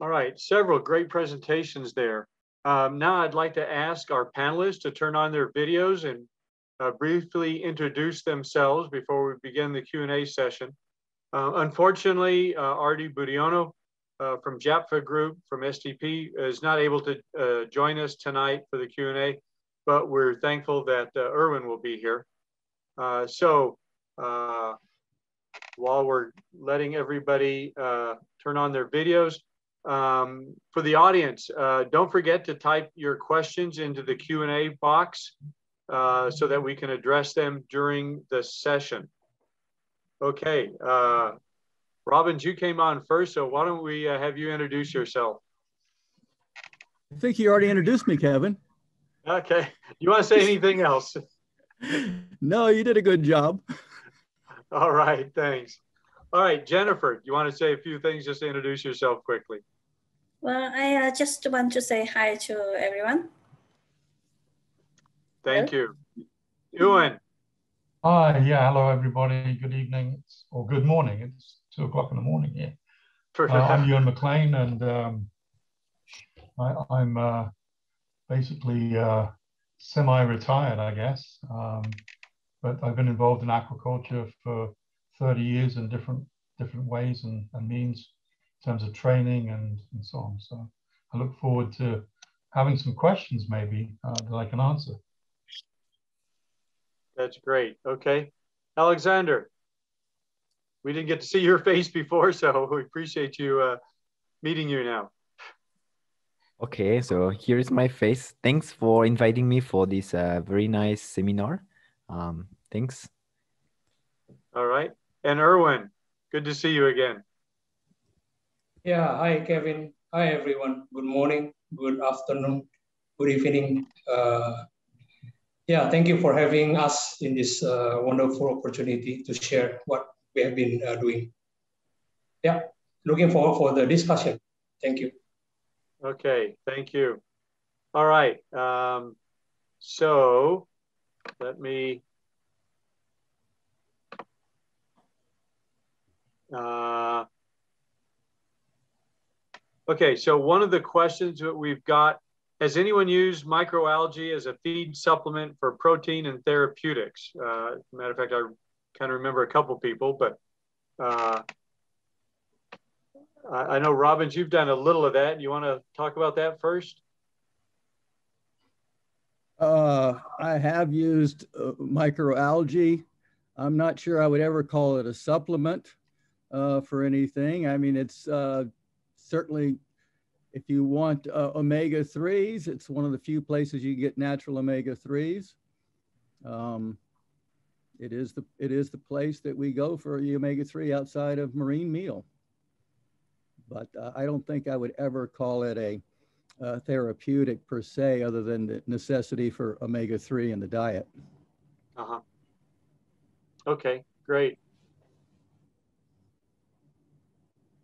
All right, several great presentations there. Um, now I'd like to ask our panelists to turn on their videos and uh, briefly introduce themselves before we begin the Q&A session. Uh, unfortunately, uh, Ardi Budiono uh, from JAPFA Group from STP is not able to uh, join us tonight for the Q&A, but we're thankful that uh, Erwin will be here. Uh, so while we're letting everybody turn on their videos, um, for the audience, don't forget to type your questions into the Q&A box uh, so that we can address them during the session. Okay, uh, Robbins, you came on first, so why don't we uh, have you introduce yourself? I think you already introduced me, Kevin. Okay, *laughs* you want to say anything else? *laughs* no, you did a good job. *laughs* All right, thanks. All right, Jennifer, you want to say a few things just to introduce yourself quickly? Well, I uh, just want to say hi to everyone. Thank you. Ewan. Hi, yeah, hello everybody. Good evening or good morning. It's two o'clock in the morning here. Uh, I'm Ewan McLean and um, I, am uh, basically uh, semi-retired, I guess. Um, but I've been involved in aquaculture for 30 years in different different ways and, and means in terms of training and, and so on. So I look forward to having some questions maybe uh, that I can answer. That's great. Okay. Alexander, we didn't get to see your *laughs* face before, so we appreciate you uh, meeting you now. Okay, so here is my face. Thanks for inviting me for this uh, very nice seminar. Um, thanks. All right. And Erwin, good to see you again. Yeah, hi, Kevin. Hi, everyone. Good morning, good afternoon, good evening. Uh, yeah, thank you for having us in this uh, wonderful opportunity to share what we have been uh, doing. Yeah, looking forward for the discussion. Thank you. Okay, thank you. All right, um, so let me uh, okay, so one of the questions that we've got has anyone used microalgae as a feed supplement for protein and therapeutics? Uh, matter of fact, I kind of remember a couple people, but uh, I, I know Robbins, you've done a little of that. You want to talk about that first? Uh, I have used uh, microalgae. I'm not sure I would ever call it a supplement uh, for anything. I mean, it's uh, certainly if you want uh, omega 3s, it's one of the few places you get natural omega 3s. Um, it is the it is the place that we go for the omega 3 outside of marine meal. But uh, I don't think I would ever call it a uh, therapeutic per se, other than the necessity for omega 3 in the diet. Uh huh. Okay, great.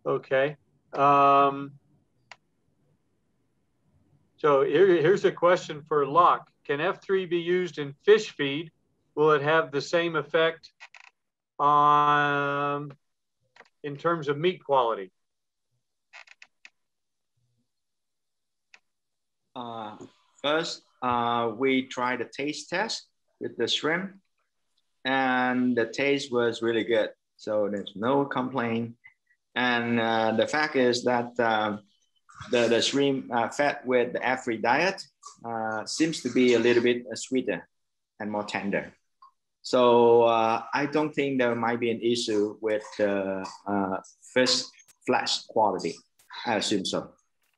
Okay. Um, so here, here's a question for Loc. Can F3 be used in fish feed? Will it have the same effect on, in terms of meat quality? Uh, first, uh, we tried the taste test with the shrimp and the taste was really good. So there's no complaint. And uh, the fact is that um, the, the shrimp uh, with the F3 diet uh, seems to be a little bit uh, sweeter and more tender. So uh, I don't think there might be an issue with the uh, fish flesh quality. I assume so,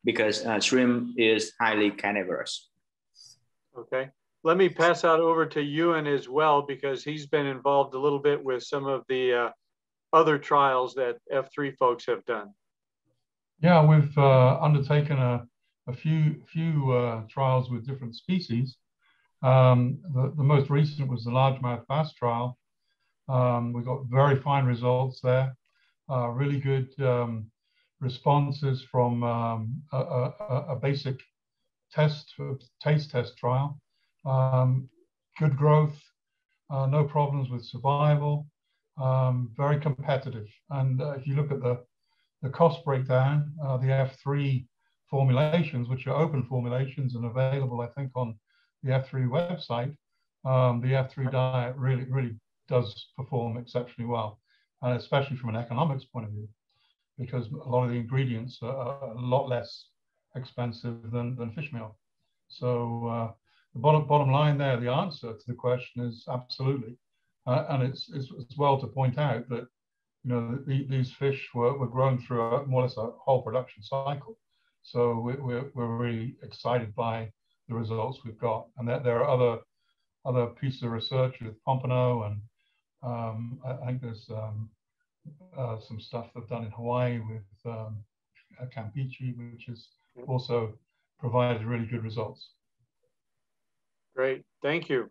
because uh, shrimp is highly carnivorous. Okay. Let me pass out over to Ewan as well, because he's been involved a little bit with some of the other trials that F3 folks have done. Yeah, we've uh, undertaken a, a few few uh, trials with different species. Um, the, the most recent was the largemouth bass trial. Um, we got very fine results there, uh, really good um, responses from um, a, a, a, basic test, taste test trial. Um, good growth, uh, no problems with survival, um, very competitive. And uh, if you look at the the cost breakdown, uh, the F3 formulations, which are open formulations and available, I think, on the F3 website, um, the F3 diet really, really does perform exceptionally well, and especially from an economics point of view, because a lot of the ingredients are a lot less expensive than, than fish meal. So uh, the bottom, bottom line there, the answer to the question is absolutely. Uh, and it's, it's, it's, well to point out that you know the, these fish were, were grown through a, more or less a whole production cycle. So we, we're, we're really excited by the results we've got. And that there are other other pieces of research with Pompano and um, I, I, think there's um, uh, some stuff they've done in Hawaii with um, kampachi, which has also provided really good results. Great, thank you.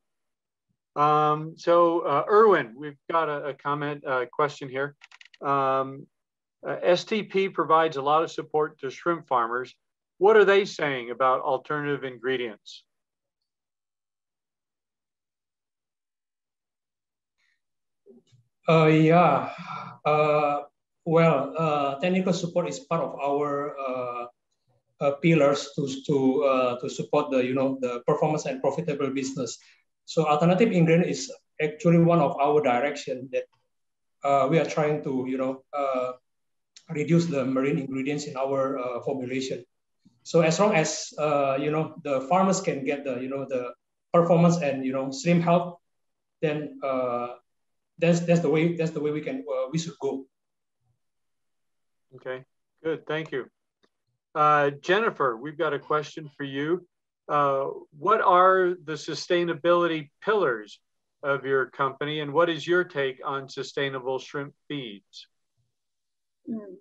Um, so uh, Erwin, we've got a, a comment, uh, question here. Um, uh, STP provides a lot of support to shrimp farmers. What are they saying about alternative ingredients? Uh, yeah, uh, well, uh, technical support is part of our uh, uh, pillars to to uh, to support the you know the performance and profitable business. So alternative ingredient is actually one of our direction that uh, we are trying to you know uh, reduce the marine ingredients in our uh, formulation. So as long as uh, you know the farmers can get the you know the performance and you know slim health, then that's that's the way that's the way we can we should go. Okay, good. Thank you. Uh, Jennifer, we've got a question for you. Uh, what are the sustainability pillars of your company and what is your take on sustainable shrimp feeds? Mm.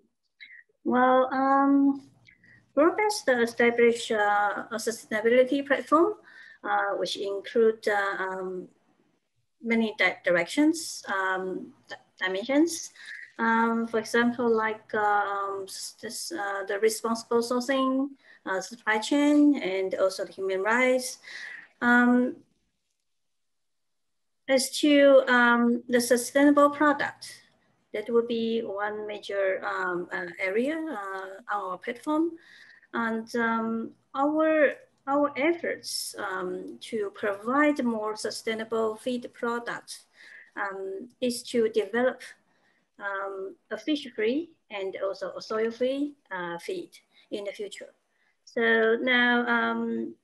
Well, um, has established uh, a sustainability platform, uh, which include uh, um, many di directions, um, dimensions, um, for example, like um, this, uh, the responsible sourcing, uh, supply chain, and also the human rights. Um, as to um, the sustainable product, that would be one major um, uh, area uh, on our platform. And um, our our efforts um, to provide more sustainable feed products um, is to develop a fish-free and also a soil-free uh, feed in the future. So now um,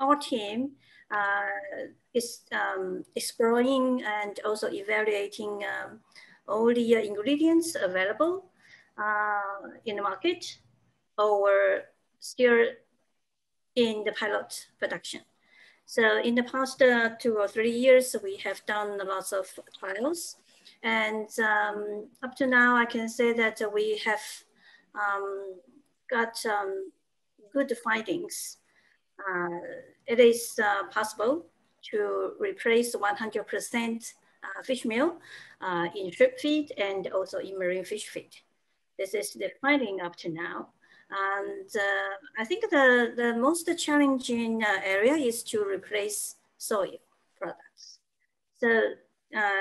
our team uh, is um, exploring and also evaluating um, all the ingredients available uh, in the market or still in the pilot production. So in the past uh, two or three years, we have done lots of trials and um, up to now, I can say that we have um, got um, good findings. Uh, it is uh, possible to replace 100% uh, fish meal uh, in shrimp feed and also in marine fish feed. This is the finding up to now. And uh, I think the, the most challenging uh, area is to replace soil products. So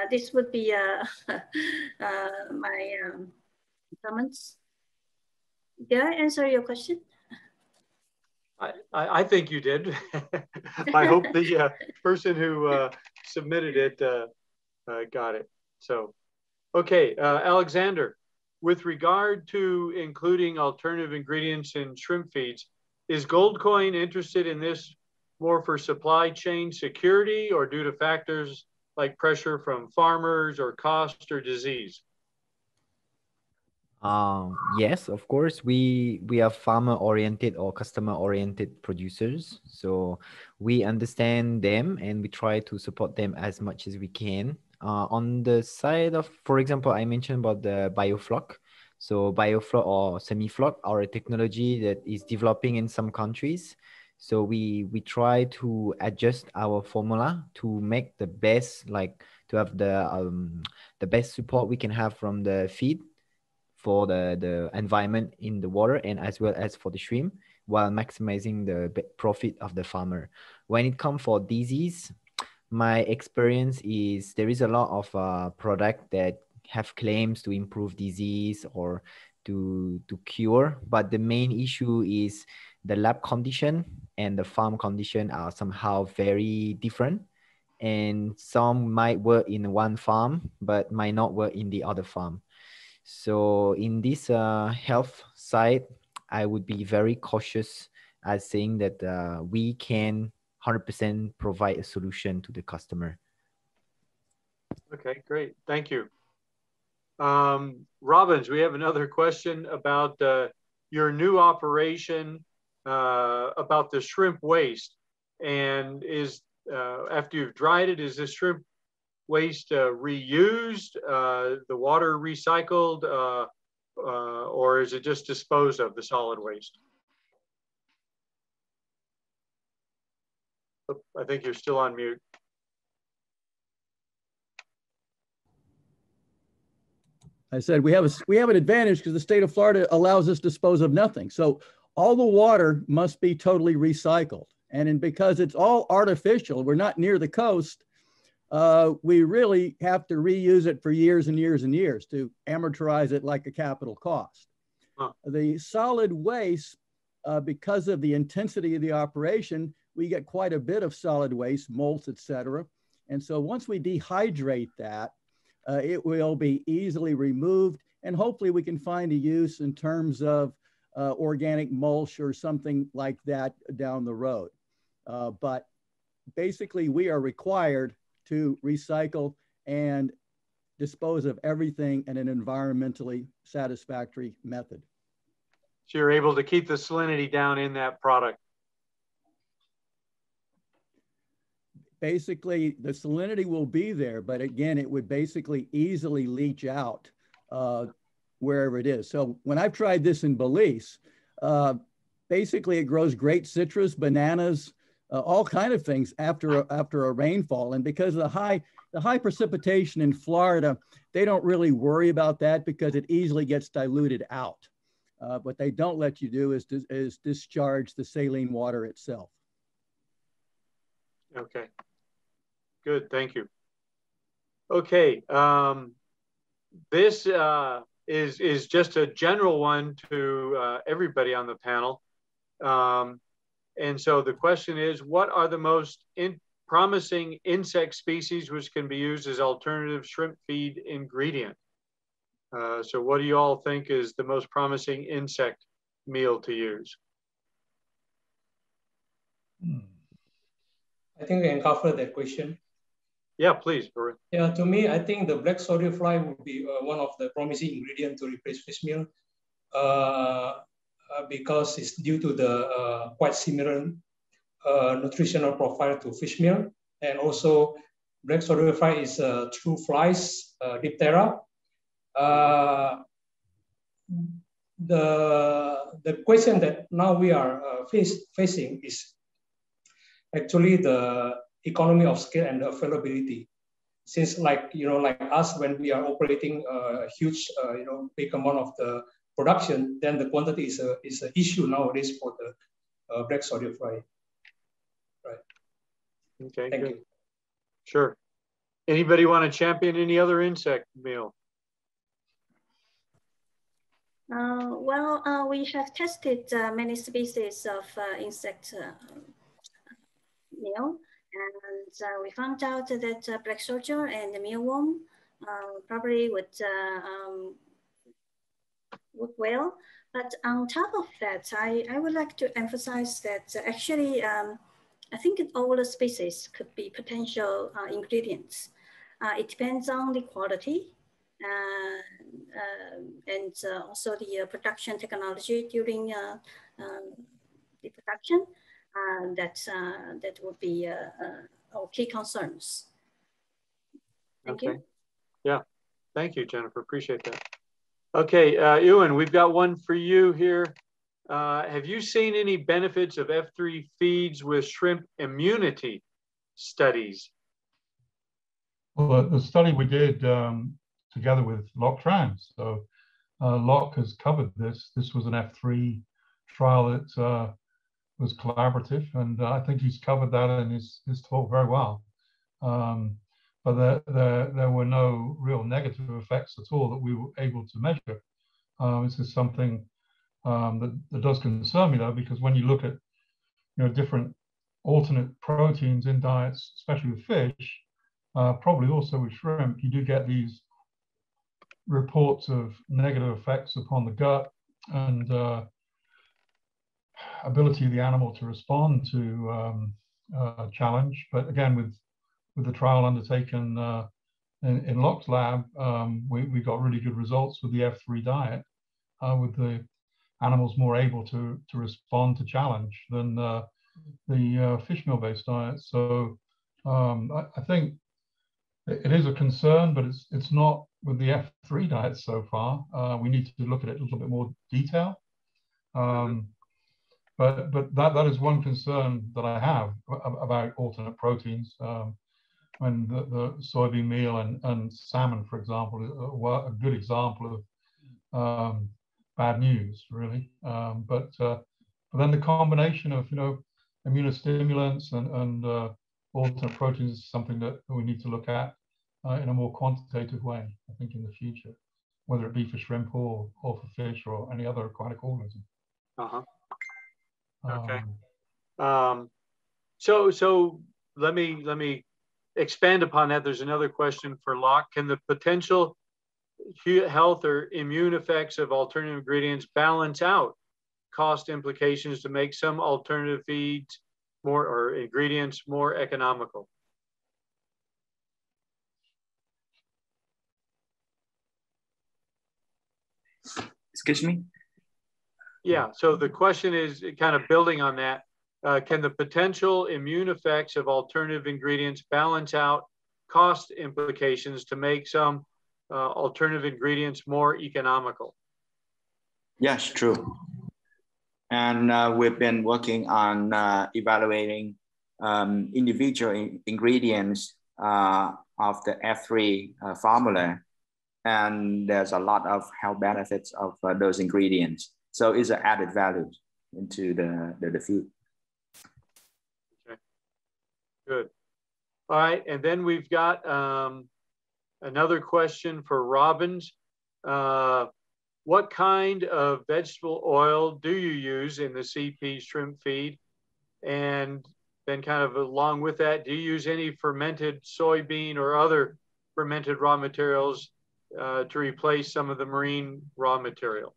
this would be *laughs* my um, comments. Did I answer your question? I, I think you did. *laughs* I hope the uh, person who uh, submitted it uh, got it. So, okay, Alexander, with regard to including alternative ingredients in shrimp feeds, is Goldcoin interested in this more for supply chain security or due to factors like pressure from farmers or cost or disease? Um, yes, of course. We we are farmer oriented or customer oriented producers, so we understand them and we try to support them as much as we can. Uh, on the side of, for example, I mentioned about the biofloc. So biofloc or semi-floc, our a technology that is developing in some countries. So we we try to adjust our formula to make the best, like to have the um, the best support we can have from the feed for the the environment in the water and as well as for the shrimp, while maximizing the profit of the farmer. When it comes for disease, my experience is there is a lot of uh, product that have claims to improve disease or to to cure, but the main issue is the lab condition and the farm condition are somehow very different and some might work in one farm but might not work in the other farm. So in this uh, health side, I would be very cautious as saying that uh, we can 100% provide a solution to the customer. Okay, great. Thank you. Um, Robbins, we have another question about uh, your new operation uh, about the shrimp waste. And is uh, after you've dried it, is this shrimp waste uh, reused, uh, the water recycled, uh, or is it just disposed of, the solid waste? I think you're still on mute. I said we have a we have an advantage because the state of Florida allows us to dispose of nothing. So all the water must be totally recycled. And in, because it's all artificial, we're not near the coast, uh, we really have to reuse it for years and years and years to amortize it like a capital cost. Huh. The solid waste, uh, because of the intensity of the operation, we get quite a bit of solid waste, molts, et cetera. And so once we dehydrate that, uh, it will be easily removed and hopefully we can find a use in terms of uh, organic mulch or something like that down the road. Uh, but basically we are required to recycle and dispose of everything in an environmentally satisfactory method. So you're able to keep the salinity down in that product. basically the salinity will be there, but again, it would basically easily leach out uh, wherever it is. So when I've tried this in Belize, uh, basically it grows great citrus, bananas, uh, all kind of things after a, after a rainfall. And because of the high the high precipitation in Florida, they don't really worry about that because it easily gets diluted out. Uh, what they don't let you do is, is discharge the saline water itself. Okay. Good, thank you. Okay, um, this uh, is is just a general one to uh, everybody on the panel. Um, and so the question is, what are the most in promising insect species which can be used as alternative shrimp feed ingredient? Uh, so what do you all think is the most promising insect meal to use? I think we can cover that question. Yeah, please. Yeah, to me, I think the black soldier fly would be uh, one of the promising ingredients to replace fish meal uh, because it's due to the uh, quite similar uh, nutritional profile to fish meal. And also, black soldier fly is a true flies, uh, Diptera. the, the question that now we are face, facing is actually the economy of scale and availability. Since like, you know, like us, when we are operating a huge, uh, you know, big amount of the production, then the quantity is a is an issue nowadays for the uh, black soldier fly. Right. Okay. Thank good. you. Sure. Anybody want to champion any other insect meal? Uh, well, uh, we have tested uh, many species of uh, insect uh, meal. And uh, we found out that uh, black soldier and the mealworm uh, probably would um, work well. But on top of that, I, I would like to emphasize that actually, um, I think all the species could be potential uh, ingredients. Uh, it depends on the quality uh, and also the production technology during um, the production uh, that uh, that would be uh, uh, our key concerns. Thank okay. you. Yeah, thank you, Jennifer. Appreciate that. Okay, uh, Ewan, we've got one for you here. Uh, have you seen any benefits of F3 feeds with shrimp immunity studies? Well, the study we did um, together with Loc Trans. So uh, Loc has covered this. This was an F3 trial that uh, was collaborative, and I think he's covered that in his, his talk very well. Um, but there, there, there were no real negative effects at all that we were able to measure. Um, this is something um, that, that does concern me though, because when you look at you know different alternate proteins in diets, especially with fish, uh, probably also with shrimp, you do get these reports of negative effects upon the gut and uh, ability of the animal to respond to um, uh, challenge. But again, with with the trial undertaken uh, in, in Loc's lab, um, we, we got really good results with the F3 diet, uh, with the animals more able to, to respond to challenge than uh, the uh, fish meal based diet. So um, I, I, think it is a concern, but it's, it's not with the F3 diet so far. Uh, we need to look at it a little bit more detail. Um, but but that, that is one concern that I have about alternate proteins. Um, when the, the soybean meal and, and salmon, for example, are a good example of um, bad news, really. Um, but, uh, but then the combination of, you know, immunostimulants and, and uh, alternate proteins is something that we need to look at uh, in a more quantitative way, I think, in the future, whether it be for shrimp or, or for fish or any other aquatic organism. Uh-huh. Okay. Um, um, so, so let me, let me expand upon that. There's another question for Loc. Can the potential health or immune effects of alternative ingredients balance out cost implications to make some alternative feeds more or ingredients more economical? Excuse me? Yeah, so the question is kind of building on that. Uh, can the potential immune effects of alternative ingredients balance out cost implications to make some uh, alternative ingredients more economical? Yes, true. And uh, we've been working on uh, evaluating um, individual in ingredients uh, of the F3 uh, formula. And there's a lot of health benefits of those ingredients. So it's an added value into the, the, the food. Good. All right, and then we've got um, Another question for Robins. Uh, what kind of vegetable oil do you use in the CP shrimp feed? And then kind of along with that, do you use any fermented soybean or other fermented raw materials uh, to replace some of the marine raw material?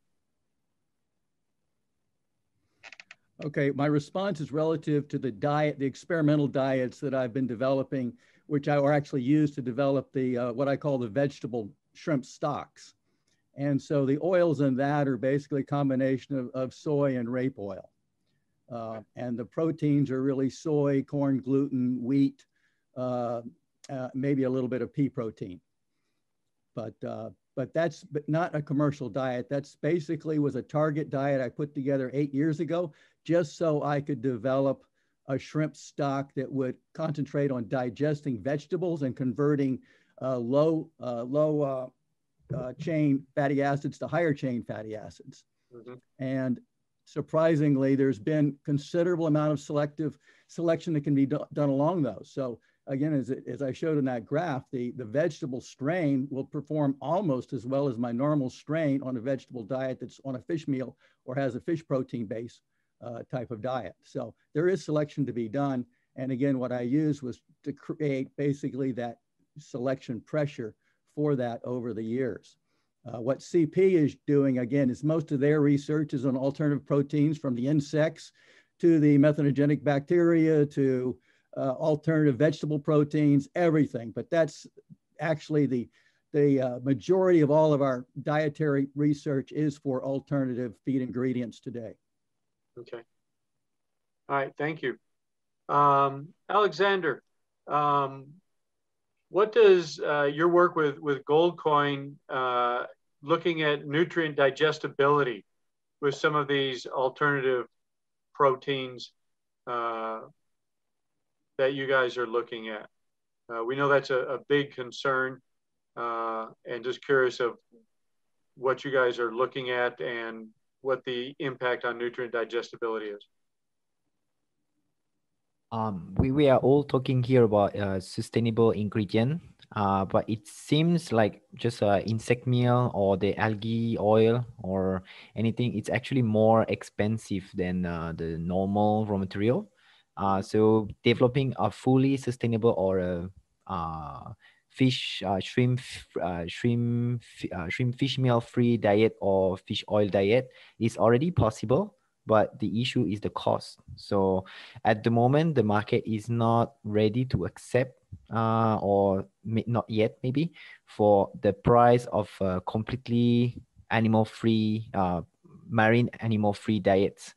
Okay, my response is relative to the diet, the experimental diets that I've been developing which I were actually used to develop the uh, what I call the vegetable shrimp stocks. And so the oils in that are basically a combination of, of soy and rape oil. Uh, and the proteins are really soy, corn, gluten, wheat, uh, uh maybe a little bit of pea protein. But, uh, but that's not a commercial diet. That's basically was a target diet I put together eight years ago, just so I could develop a shrimp stock that would concentrate on digesting vegetables and converting uh, low, uh, low uh, uh chain fatty acids to higher chain fatty acids. Mm-hmm. And surprisingly, there's been considerable amount of selective selection that can be do- done along those. So again, as, as I showed in that graph, the, the vegetable strain will perform almost as well as my normal strain on a vegetable diet that's on a fish meal or has a fish protein base uh, type of diet. So there is selection to be done. And again, what I used was to create basically that selection pressure for that over the years. Uh, what CP is doing, again, is most of their research is on alternative proteins from the insects to the methanogenic bacteria to uh, alternative vegetable proteins, everything. But that's actually the, the uh, majority of all of our dietary research is for alternative feed ingredients today. Okay. All right, thank you. Um, Alexander, um, what does uh, your work with, with Goldcoin uh, looking at nutrient digestibility with some of these alternative proteins uh, that you guys are looking at? Uh, we know that's a, a big concern uh, and just curious of what you guys are looking at and what the impact on nutrient digestibility is? Um, we, we are all talking here about uh, sustainable ingredient, uh, but it seems like just uh, insect meal or the algae oil or anything, it's actually more expensive than uh, the normal raw material. Uh, so developing a fully sustainable or a uh, fish, uh, shrimp, uh, shrimp, uh, shrimp fish meal free diet or fish oil diet is already possible, but the issue is the cost. So at the moment, the market is not ready to accept uh, or not yet maybe for the price of uh, completely animal free, uh, marine animal free diets.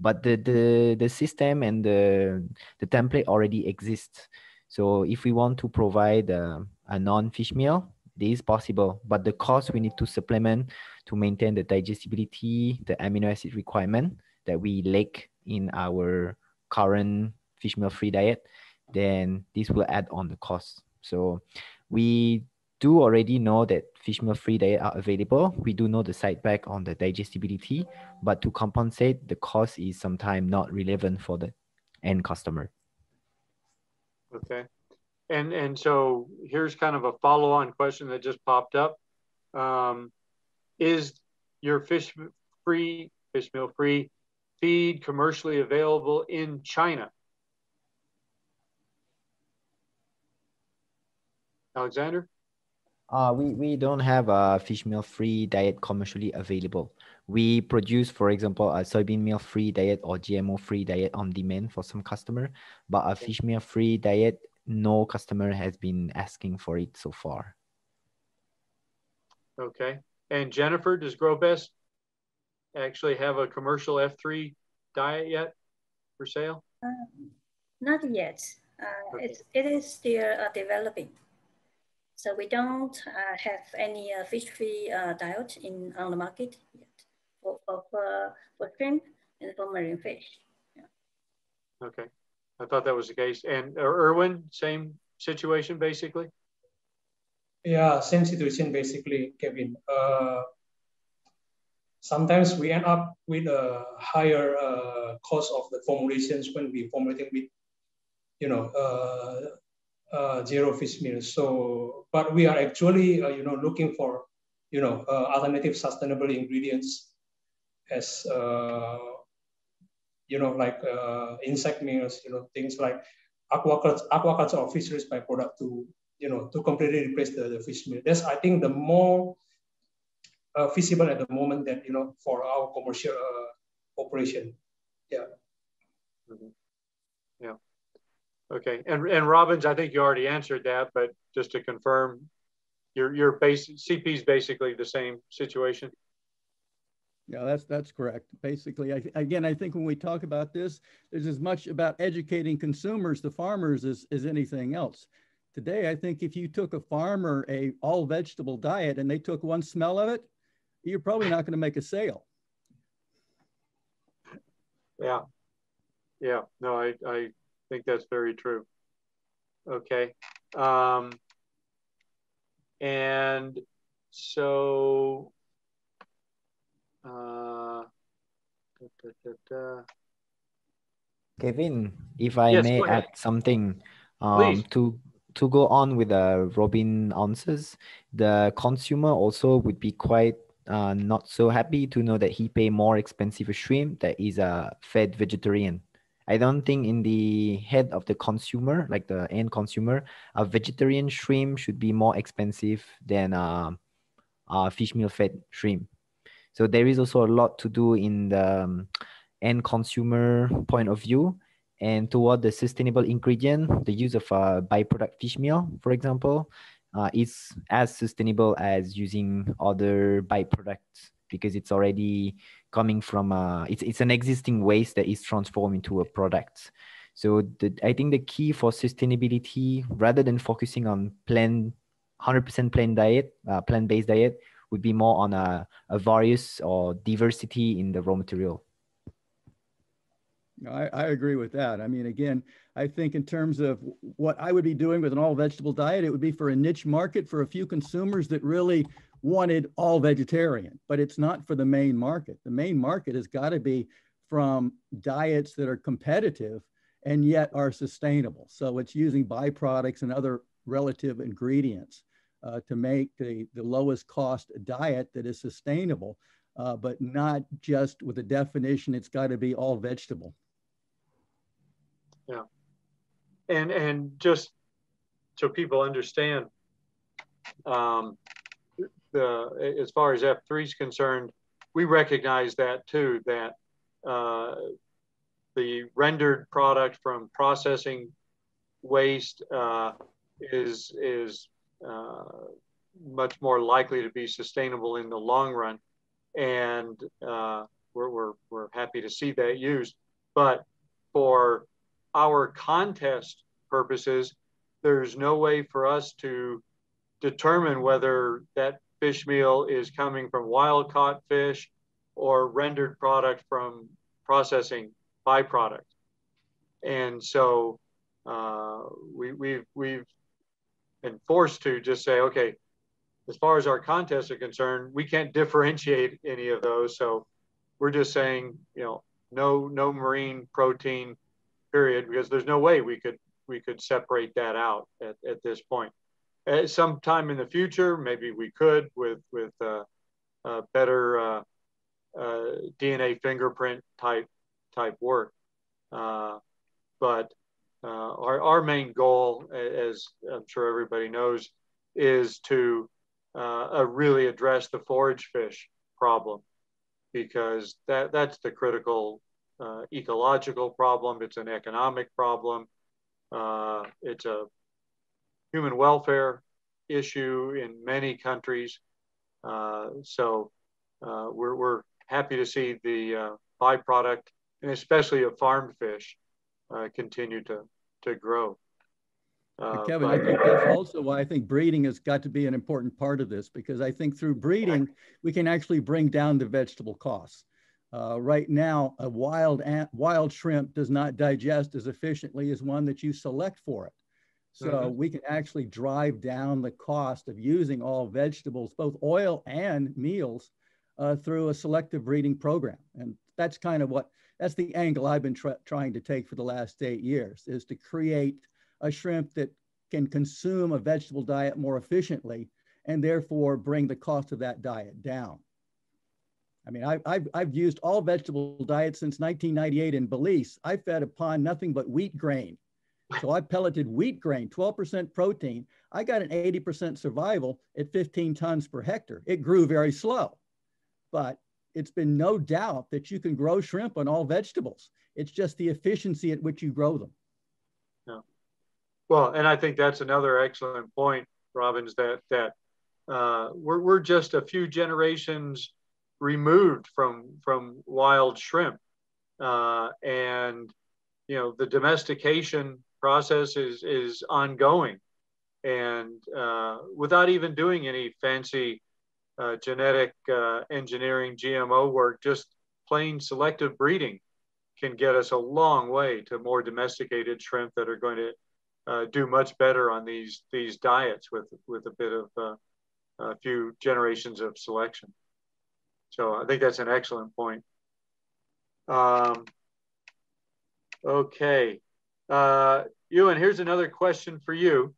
But the, the, the system and the, the template already exists. So if we want to provide a, a non-fish meal, this is possible, but the cost we need to supplement to maintain the digestibility, the amino acid requirement that we lack in our current fish meal free diet, then this will add on the cost. So we do already know that fish meal free diet are available. We do know the side back on the digestibility, but to compensate, the cost is sometimes not relevant for the end customer. Okay. And and so here's kind of a follow-on question that just popped up. Um, is your fish free, fish meal free feed commercially available in China? Alexander? Uh, we, we don't have a fish meal free diet commercially available. We produce, for example, a soybean meal free diet or GMO free diet on demand for some customer, but a fish meal free diet, no customer has been asking for it so far. Okay. And Jennifer, does Grobest actually have a commercial F3 diet yet for sale? Uh, not yet. Uh, okay. it, it is still uh, developing. So we don't uh, have any uh, fish-free uh, diet in on the market yet for, for, for, shrimp and for marine fish. Yeah. Okay, I thought that was the case. And Erwin, same situation basically? Yeah, same situation basically, Kevin. Uh, sometimes we end up with a higher uh, cost of the formulations when we formulating with, you know, uh, uh, zero fish meal. So, but we are actually, uh, you know, looking for, you know, uh, alternative sustainable ingredients as, uh, you know, like uh, insect meals, you know, things like aquaculture, aquaculture or fisheries byproduct to, you know, to completely replace the, the fish meal. That's, I think, the more uh, feasible at the moment that, you know, for our commercial operation. Yeah. Mm -hmm. Yeah. Okay, and and Robins, I think you already answered that, but just to confirm, your your base CP is basically the same situation. Yeah, that's that's correct. Basically, I, again, I think when we talk about this, there's as much about educating consumers, the farmers, as, as anything else. Today, I think if you took a farmer a all vegetable diet and they took one smell of it, you're probably not going to make a sale. Yeah, yeah. No, I I think that's very true. Okay. Um, and so, uh, da, da, da, Kevin, if I yes, may add something um, to to go on with the Robin answers, the consumer also would be quite uh, not so happy to know that he pay more expensive shrimp that is a fed vegetarian. I don't think in the head of the consumer, like the end consumer, a vegetarian shrimp should be more expensive than a, a fish meal fed shrimp. So there is also a lot to do in the um, end consumer point of view. And toward the sustainable ingredient, the use of a byproduct fish meal, for example, uh, is as sustainable as using other byproducts because it's already coming from a, it's, it's an existing waste that is transformed into a product. So the, I think the key for sustainability, rather than focusing on plant, 100% plant diet, uh, plant-based diet, would be more on a, a various or diversity in the raw material. I, I agree with that. I mean, again, I think in terms of what I would be doing with an all vegetable diet, it would be for a niche market for a few consumers that really wanted all vegetarian, but it's not for the main market. The main market has got to be from diets that are competitive and yet are sustainable. So it's using byproducts and other relative ingredients uh, to make the, the lowest cost diet that is sustainable, uh, but not just with a definition, it's got to be all vegetable. Yeah. And and just so people understand, um, the as far as F3 is concerned, we recognize that too, that uh, the rendered product from processing waste uh, is, is uh, much more likely to be sustainable in the long run. And uh, we're, we're, we're happy to see that used. But for our contest purposes, there's no way for us to determine whether that fish meal is coming from wild caught fish or rendered product from processing byproduct. And so uh, we, we've, we've been forced to just say, okay, as far as our contests are concerned, we can't differentiate any of those. So we're just saying, you know, no, no marine protein period, because there's no way we could, we could separate that out at, at this point. At some time in the future, maybe we could with, with uh, uh, better uh, uh DNA fingerprint type, type work. Uh, but our, our main goal, as I'm sure everybody knows, is to uh, really address the forage fish problem because that, that's the critical uh, ecological problem. It's an economic problem. Uh, it's a human welfare issue in many countries. Uh, so uh, we're, we're happy to see the byproduct and especially of farmed fish uh, continue to, to grow. Uh, Kevin, I think that's also why I think breeding has got to be an important part of this because I think through breeding, we can actually bring down the vegetable costs. Uh, right now, a wild, wild shrimp does not digest as efficiently as one that you select for it. So mm -hmm. we can actually drive down the cost of using all vegetables, both oil and meals, uh, through a selective breeding program. And that's kind of what that's the angle I've been trying to take for the last eight years is to create a shrimp that can consume a vegetable diet more efficiently and therefore bring the cost of that diet down. I mean, I, I've, I've used all vegetable diets since 1998 in Belize. I fed upon nothing but wheat grain. So I pelleted wheat grain, 12% protein. I got an 80% survival at 15 tons per hectare. It grew very slow, but it's been no doubt that you can grow shrimp on all vegetables. It's just the efficiency at which you grow them. Yeah. Well, and I think that's another excellent point, Robins, that that uh, we're, we're just a few generations removed from from wild shrimp. Uh, and you know the domestication process is is ongoing and uh, without even doing any fancy uh, genetic uh, engineering, GMO work, just plain selective breeding can get us a long way to more domesticated shrimp that are going to uh, do much better on these these diets with with a bit of uh, a few generations of selection. So I think that's an excellent point. Um, okay, uh, Ewan, here's another question for you.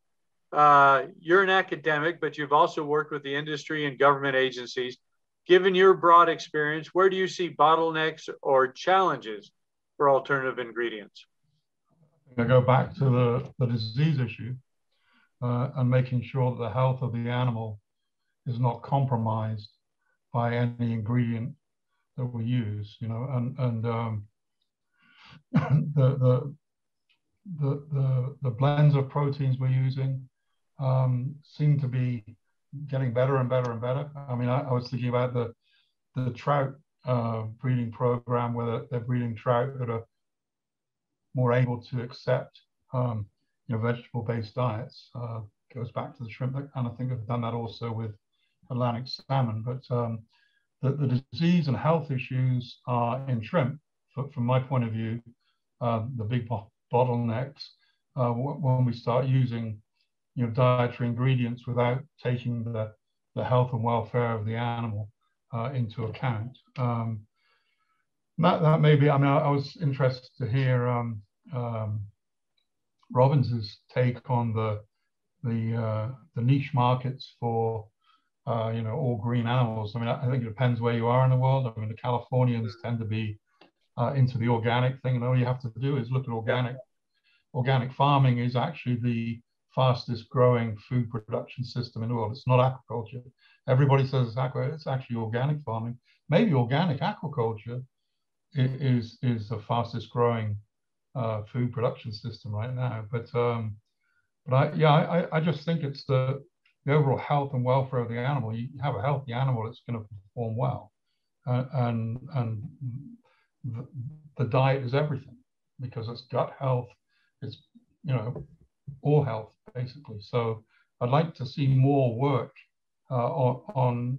Uh, you're an academic, but you've also worked with the industry and government agencies. Given your broad experience, where do you see bottlenecks or challenges for alternative ingredients? I go back to the, the disease issue uh, and making sure that the health of the animal is not compromised by any ingredient that we use, you know, and, and um, *laughs* the, the, the, the, the blends of proteins we're using, um, seem to be getting better and better and better. I mean, I, I was thinking about the the trout uh, breeding program where they're breeding trout that are more able to accept um, you know vegetable-based diets. Uh, goes back to the shrimp, and I think I've done that also with Atlantic salmon. But um, the, the disease and health issues are in shrimp, from my point of view, uh, the big bottlenecks uh, when we start using you know, dietary ingredients without taking the, the health and welfare of the animal uh, into account. Um, that, that may be, I mean, I, I was interested to hear um, um, Robins's take on the, the, uh, the niche markets for, uh, you know, all green animals. I mean, I, I, think it depends where you are in the world. I mean, the Californians tend to be uh, into the organic thing, and all you have to do is look at organic organic farming is actually the fastest growing food production system in the world. It's not aquaculture. Everybody says it's aqua, it's actually organic farming. Maybe organic aquaculture is, is the fastest growing uh, food production system right now. But um, but I, yeah, I, I just think it's the, the overall health and welfare of the animal. You have a healthy animal, it's going to perform well, uh, and and the, the diet is everything because it's gut health, it's you know all health basically. So I'd like to see more work uh, on, on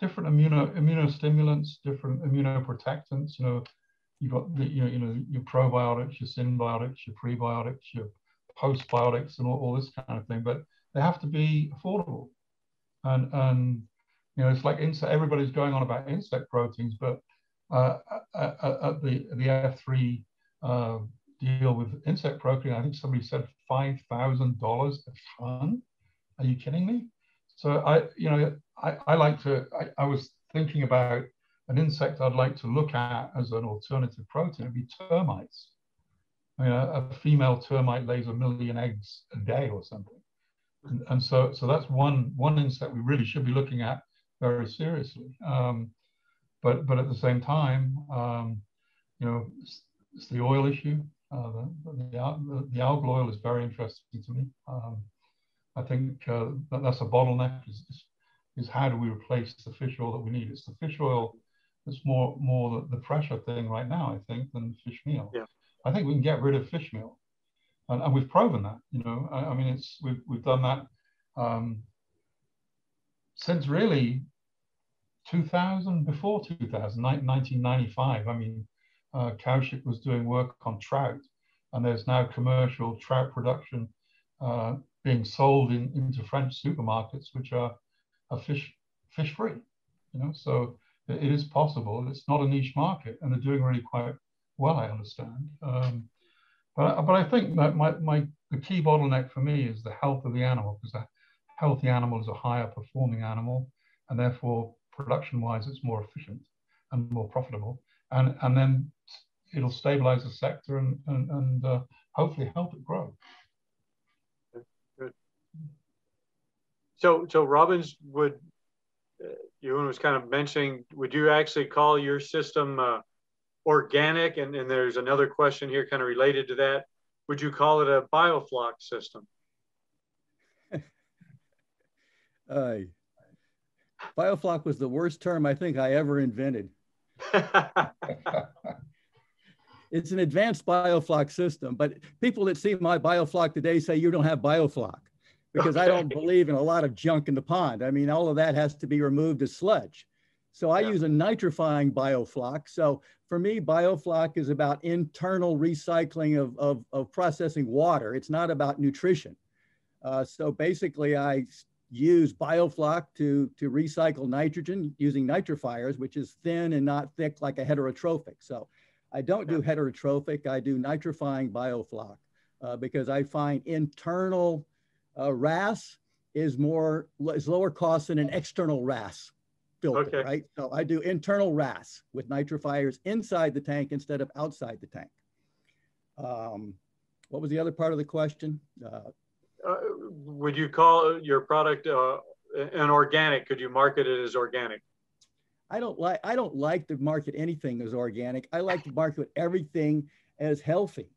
different immuno immunostimulants, different immunoprotectants. You know, you've got the, you know, you know your probiotics, your symbiotics, your prebiotics, your postbiotics, and all, all this kind of thing. But they have to be affordable. And and you know, it's like insect. Everybody's going on about insect proteins, but uh, at, at the the F3 uh, deal with insect protein, I think somebody said five thousand dollars a ton. Are you kidding me? So I, you know, I, I like to. I, I was thinking about an insect I'd like to look at as an alternative protein It'd be termites. I mean, a, a, female termite lays a million eggs a day or something. And, and, so, so that's one, one insect we really should be looking at very seriously. Um, but, but at the same time, um, you know, it's, it's, the oil issue. Uh, the, the, the, algal oil is very interesting to me. Um, I think uh, that, that's a bottleneck is, is, how do we replace the fish oil that we need? It's the fish oil it's more more the, the pressure thing right now, I think, than fish meal. Yeah. I think we can get rid of fish meal, and, and we've proven that. You know, I, I, mean, it's we've we've done that um, since really 2000, before 2000, 1995. I mean, uh, Kaushik was doing work on trout, and there's now commercial trout production uh, being sold in, into French supermarkets, which are, are fish fish free. You know, so it is possible. It's not a niche market, and they're doing really quite well, I understand. Um, but, but I think that my, my, the key bottleneck for me is the health of the animal, because a healthy animal is a higher performing animal, and therefore production-wise, it's more efficient and more profitable. And, and then it'll stabilize the sector and, and, and uh, hopefully help it grow. Good. So, so Robins would Ewan was kind of mentioning, would you actually call your system uh, organic? And, and there's another question here kind of related to that. Would you call it a biofloc system? *laughs* uh, biofloc was the worst term I think I ever invented. *laughs* it's an advanced biofloc system, but people that see my biofloc today say you don't have biofloc because okay. I don't believe in a lot of junk in the pond. I mean, all of that has to be removed as sludge. So I yeah. use a nitrifying biofloc. So for me, biofloc is about internal recycling of, of, of processing water. It's not about nutrition. Uh, so basically I use biofloc to, to recycle nitrogen using nitrifiers, which is thin and not thick like a heterotrophic. So I don't do heterotrophic, I do nitrifying biofloc uh, because I find internal uh, RAS is more is lower cost than an external RAS filter, okay. right? So I do internal RAS with nitrifiers inside the tank instead of outside the tank. Um, what was the other part of the question? Uh, uh, would you call your product uh, an organic? Could you market it as organic? I don't like I don't like to market anything as organic. I like to market everything as healthy.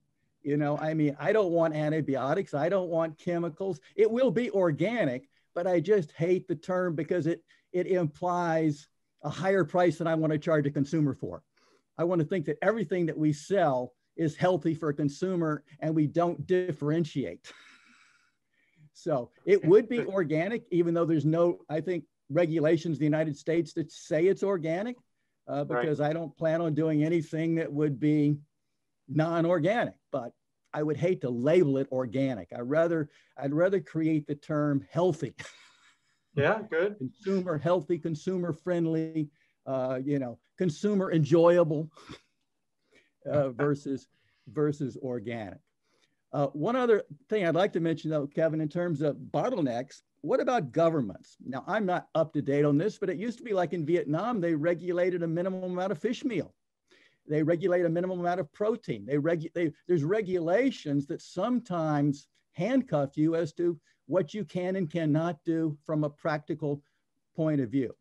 You know, I mean, I don't want antibiotics. I don't want chemicals. It will be organic, but I just hate the term because it it implies a higher price than I want to charge a consumer for. I want to think that everything that we sell is healthy for a consumer and we don't differentiate. *laughs* so it would be *laughs* organic, even though there's no, I think, regulations in the United States that say it's organic, uh, because right. I don't plan on doing anything that would be non-organic, but I would hate to label it organic. I rather I'd rather create the term healthy. *laughs* Yeah, good. consumer healthy, consumer friendly, uh, you know, consumer enjoyable uh, *laughs* versus versus organic. Uh, one other thing I'd like to mention though, Kevin, in terms of bottlenecks, what about governments? Now, I'm not up to date on this, but it used to be like in Vietnam, they regulated a minimum amount of fish meal. they regulate a minimum amount of protein. They regu- they, there's regulations that sometimes handcuff you as to what you can and cannot do from a practical point of view.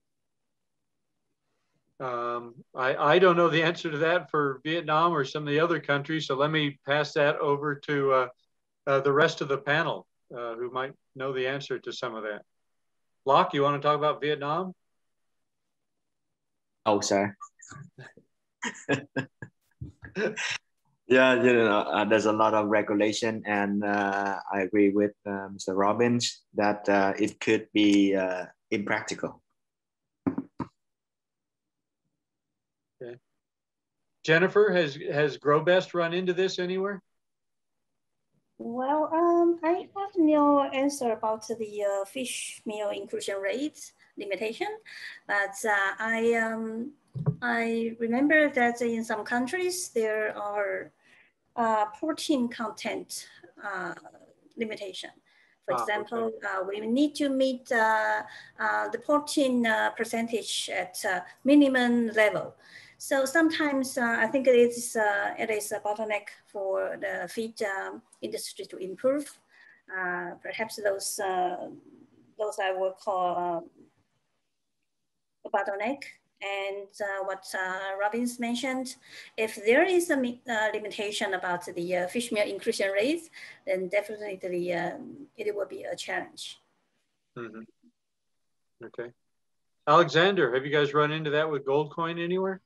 Um, I, I don't know the answer to that for Vietnam or some of the other countries, so let me pass that over to uh, uh, the rest of the panel uh, who might know the answer to some of that. Loc, you want to talk about Vietnam? Oh, sir. *laughs* yeah, you know, uh, there's a lot of regulation, and uh, I agree with uh, Mr. Robins that it could be impractical. Jennifer, has has Grobest run into this anywhere? Well, um, I have no answer about the uh, fish meal inclusion rate limitation, but uh, I um, I remember that in some countries there are uh, protein content uh, limitation. For Ah, example, uh, we need to meet uh, uh, the protein uh, percentage at uh, minimum level. So sometimes uh, I think it is, uh, it is a bottleneck for the feed um, industry to improve. Uh, perhaps those, uh, those I would call um, a bottleneck. And uh, what uh, Robins mentioned, if there is a limitation about the fish meal inclusion rate, then definitely um, it will be a challenge. Mhm. Okay. Alexander, have you guys run into that with Goldcoin anywhere?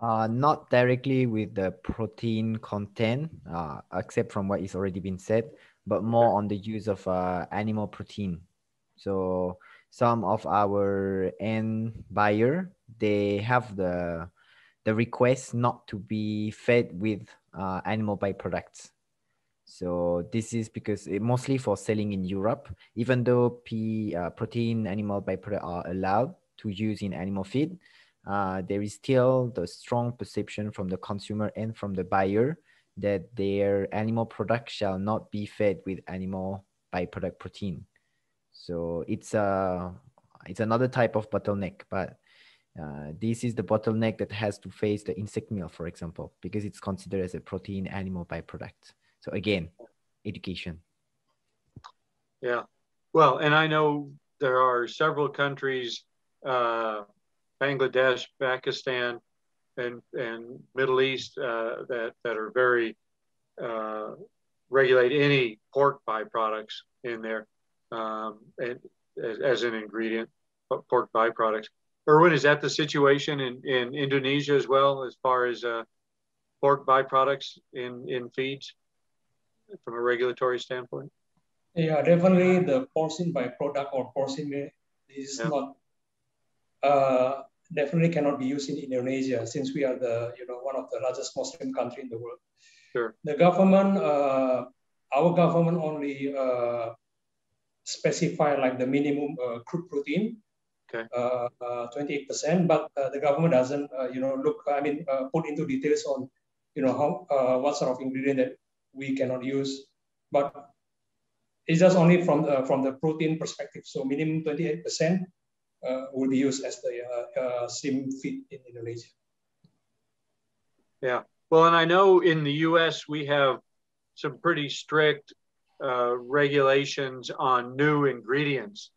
Uh, not directly with the protein content, uh, except from what is already been said, but more on the use of uh, animal protein. So some of our end buyer, they have the the request not to be fed with uh, animal byproducts. So this is because it, mostly for selling in Europe, even though P, uh, protein animal byproduct are allowed to use in animal feed, uh, there is still the strong perception from the consumer and from the buyer that their animal product shall not be fed with animal byproduct protein. So it's a it's another type of bottleneck, but uh, this is the bottleneck that has to face the insect meal, for example, because it's considered as a protein animal byproduct. So again, education. Yeah. Well, and I know there are several countries, uh, Bangladesh, Pakistan, and and Middle East uh, that that are very uh, regulate any pork byproducts in there, um, and as, as an ingredient, pork byproducts. Erwin, is that the situation in, in Indonesia as well, as far as uh, pork byproducts in in feeds, from a regulatory standpoint? Yeah, definitely the porcine byproduct or porcine is Yeah. not uh, definitely cannot be used in Indonesia since we are the you know one of the largest Muslim country in the world. Sure. The government, uh, our government only uh, specify like the minimum uh, crude protein, Okay. uh, uh, 28%, but uh, the government doesn't uh, you know look I mean uh, put into details on you know how uh, what sort of ingredient that we cannot use, but it's just only from the, from the protein perspective. So minimum 28% uh, will be used as the uh, uh, sim feed in Indonesia. Yeah. Well, and I know in the US we have some pretty strict uh, regulations on new ingredients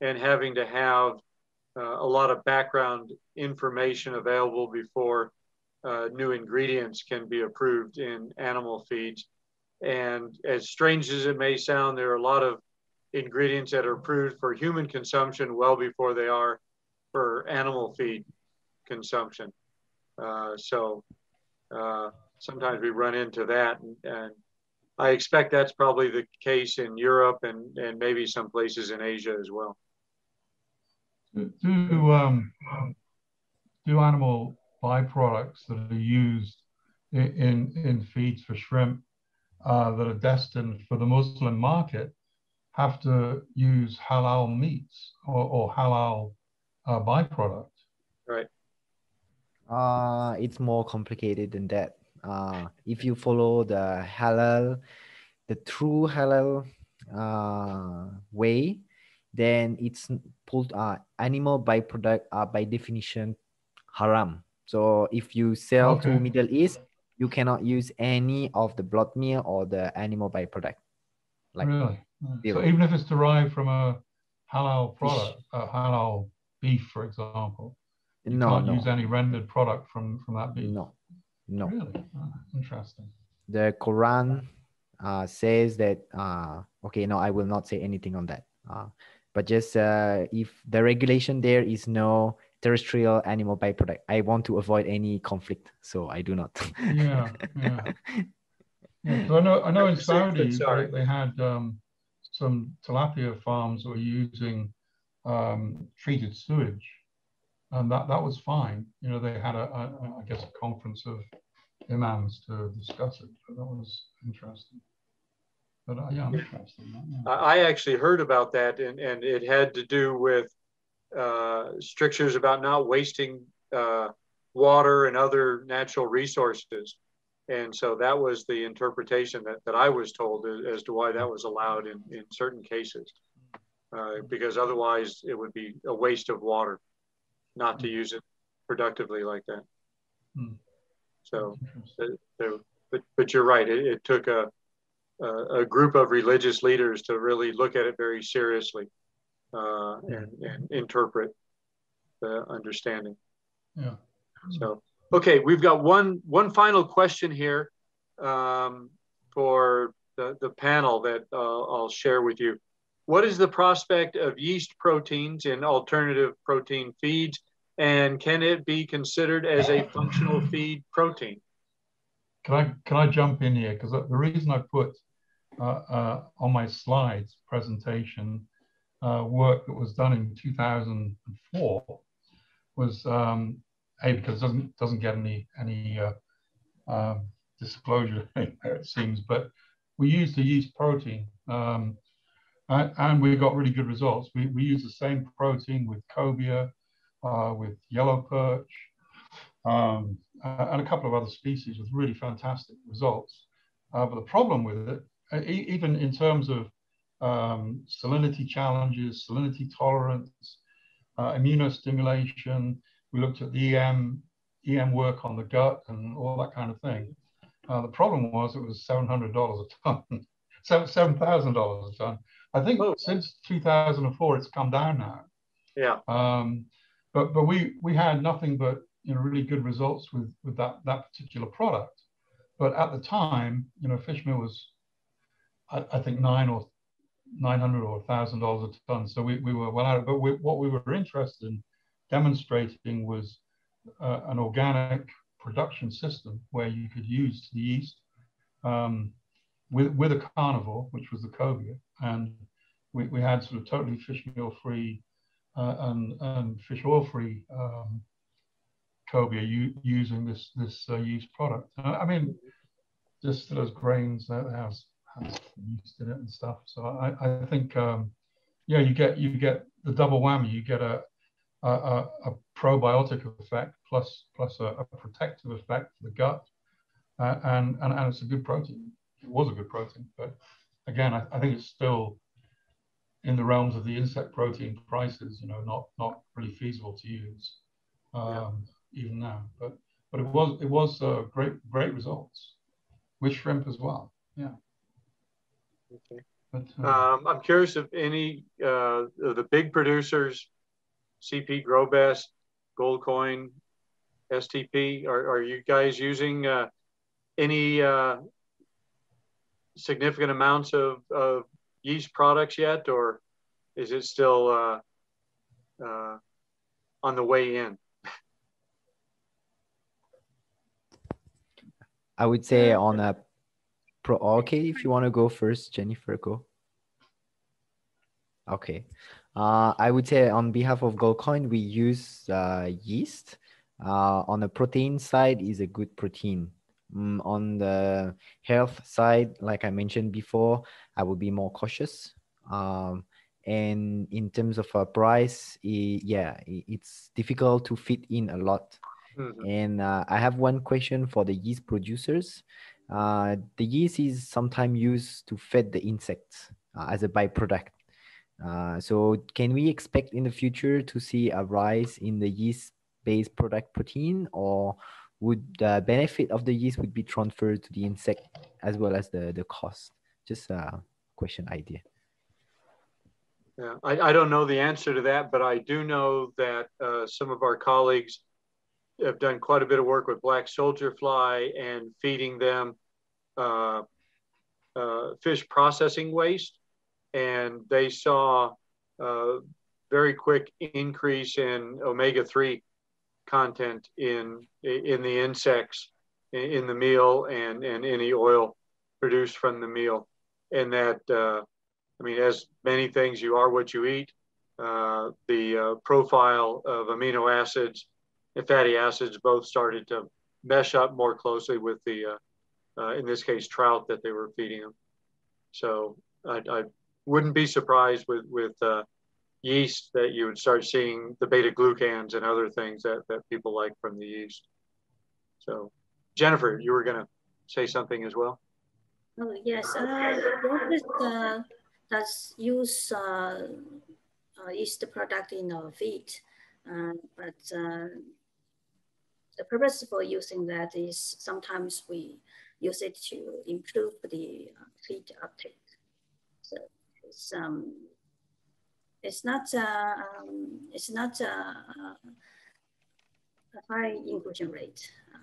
and having to have uh, a lot of background information available before uh, new ingredients can be approved in animal feeds. And as strange as it may sound, there are a lot of ingredients that are approved for human consumption well before they are for animal feed consumption. Uh, so uh, sometimes we run into that, and, and, I expect that's probably the case in Europe and, and maybe some places in Asia as well. Do um, do animal byproducts that are used in in, in feeds for shrimp uh, that are destined for the Muslim market have to use halal meats or, or halal uh, byproduct? Right. Uh, it's more complicated than that. Uh, if you follow the halal, the true halal uh, way, then it's pulled uh, animal byproduct are by definition haram. So if you sell Okay. to Middle East, you cannot use any of the blood meal or the animal byproduct. Like really? Right. So even if it's derived from a halal product, a halal beef, for example, you no, can't no, use any rendered product from from that beef. no, no. Really? Ah, interesting. The Quran uh, says that. Uh, okay, no, I will not say anything on that. Uh, but just uh, if the regulation there is no terrestrial animal byproduct, I want to avoid any conflict, so I do not. Yeah, yeah. *laughs* Yeah, 'cause I know, I know in That's safe, but Saudi, sorry. they, they had um, some tilapia farms were using um, treated sewage, and that, that was fine. You know, they had a, a, I guess, a conference of imams to discuss it, but that was interesting. But uh, yeah, I'm interested in that. yeah. I I actually heard about that and, and it had to do with uh, strictures about not wasting uh, water and other natural resources. And so that was the interpretation that, that I was told as, to why that was allowed in, in certain cases. Uh, because otherwise it would be a waste of water not to use it productively like that. Hmm. So, uh, so- but, but you're right. It, it took a, a, a group of religious leaders to really look at it very seriously uh, and, and interpret the understanding. Yeah. So, okay, we've got one one final question here um, for the, the panel that uh, I'll share with you. What is the prospect of yeast proteins in alternative protein feeds, and can it be considered as a functional feed protein? Can I can I jump in here? Because the reason I put uh, uh, on my slides presentation uh, work that was done in 2004 was um, a because it doesn't doesn't get any any uh, um, disclosure *laughs* it seems, but we used the yeast protein um, and, and we got really good results. We we used the same protein with cobia, uh, with yellow perch, um, and a couple of other species with really fantastic results. Uh, but the problem with it, uh, even in terms of um, salinity challenges, salinity tolerance, uh, immunostimulation, we looked at the EM, EM work on the gut and all that kind of thing. Uh, the problem was it was $700 a ton, *laughs* $7,000 a ton. I think Whoa. since 2004, it's come down now. Yeah, Um, but but we we had nothing but you know really good results with with that that particular product. But at the time, you know, fish meal was I, I think nine or nine hundred or thousand dollars a ton. So we, we were well out of. But we, what we were interested in demonstrating was uh, an organic production system where you could use the yeast um, with with a carnivore, which was the cobia, and we, we had sort of totally fish meal free uh, and, and fish oil free um, cobia u- using this this uh, yeast product. I mean, just those grains that has has yeast in it and stuff. So I, I think um, yeah, you get you get the double whammy. You get a a, a, a probiotic effect plus plus a, a protective effect for the gut, uh, and, and and it's a good protein. It was a good protein, but again, I, I think it's still in the realms of the insect protein prices, you know, not not really feasible to use um, even now. But but it was it was uh, great great results with shrimp as well. Yeah. okay. But uh, Um, I'm curious if any uh, of the big producers, CP, Grobest, Gold Coin, STP, are, are you guys using uh, any uh, significant amounts of, of yeast products yet, or is it still uh, uh, on the way in? I would say on a pro. Okay, if you want to go first, Jennifer, go. Okay. Uh, I would say on behalf of Goldcoin, we use uh, yeast. Uh, on the protein side is a good protein. Mm, on the health side, like I mentioned before, I would be more cautious. Um, and in terms of a price, i- yeah, i- it's difficult to fit in a lot. Mhm. And uh, I have one question for the yeast producers. Uh, the yeast is sometimes used to feed the insects uh, as a byproduct. Uh, so can we expect in the future to see a rise in the yeast based product protein or would the benefit of the yeast would be transferred to the insect as well as the, the cost? Just a question idea. Yeah, I, I don't know the answer to that, but I do know that uh, some of our colleagues have done quite a bit of work with black soldier fly and feeding them uh, uh, fish processing waste. And they saw a very quick increase in omega-3 content in, in the insects in the meal and, and any oil produced from the meal. And that uh, I mean, as many things, you are what you eat. Uh, the uh, profile of amino acids and fatty acids both started to mesh up more closely with the, uh, uh in this case, trout that they were feeding them. So I, I wouldn't be surprised with with uh, yeast that you would start seeing the beta glucans and other things that that people like from the yeast. So, Jennifer, you were going to say something as well. Oh yes, uh, does use uh, uh, yeast product in our feed, uh, but the purpose for using that is sometimes we use it to improve the feed uptake. It's um, it's not uh, um, it's not uh, a high inclusion rate uh,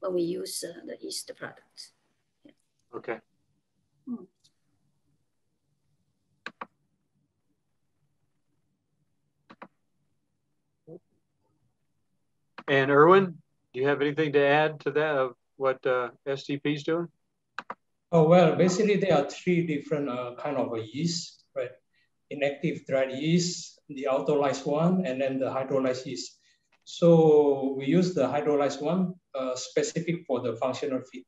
when we use the yeast product. Yeah. Okay. Hmm. And Erwin, do you have anything to add to that of what uh, STP is doing? Oh, well, basically there are three different uh, kind of yeast, right? Inactive dried yeast, the autolyzed one, and then the hydrolyzed yeast. So we use the hydrolyzed one uh, specific for the functional feed.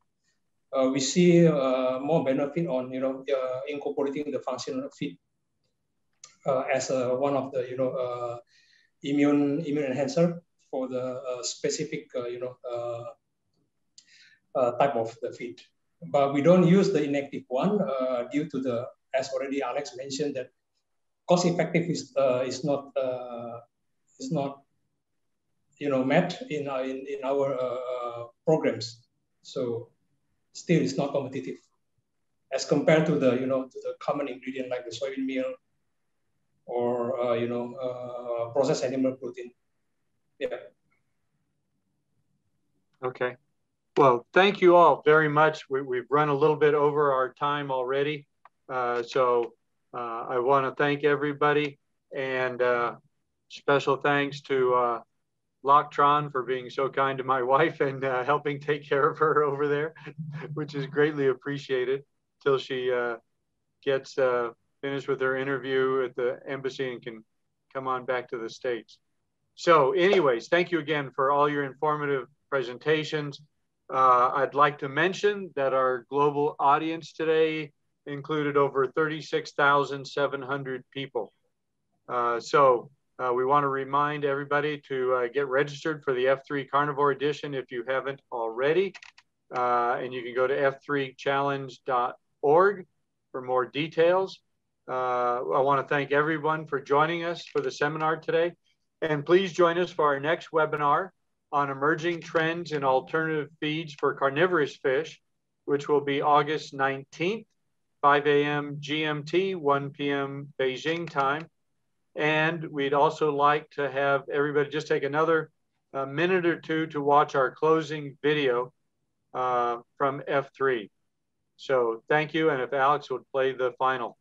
Uh, we see uh, more benefit on, you know, uh, incorporating the functional feed uh, as one of the, you know, immune, immune enhancer for the specific, you know, type of the feed. But we don't use the inactive one uh, due to the, as already Alex mentioned, that cost effective is uh, is not uh, is not you know met in our, in, in our programs. So still it's not competitive as compared to the you know to the common ingredient like the soybean meal or uh, you know uh, processed animal protein. Yeah. Okay. Well, thank you all very much. We, have run a little bit over our time already. Uh, so uh, I want to thank everybody and uh, special thanks to uh, Loctron for being so kind to my *laughs* wife and uh, helping take care of her over there, *laughs* which is greatly appreciated till she uh, gets finished with her interview at the embassy and can come on back to the States. So anyways, thank you again for all your informative presentations. Uh, I'd like to mention that our global audience today included over 36,700 people. Uh, so uh, we want to remind everybody to uh, get registered for the F3 Carnivore Edition if you haven't already. Uh, and you can go to f3challenge.org for more details. Uh, I want to thank everyone for joining us for the seminar today. And please join us for our next webinar on emerging trends in alternative feeds for carnivorous fish, which will be August 19th, 5 a.m. GMT, 1 p.m. Beijing time. And we'd also like to have everybody just take another uh, minute or two to watch our closing video uh, from F3. So thank you. And if Alex would play the final.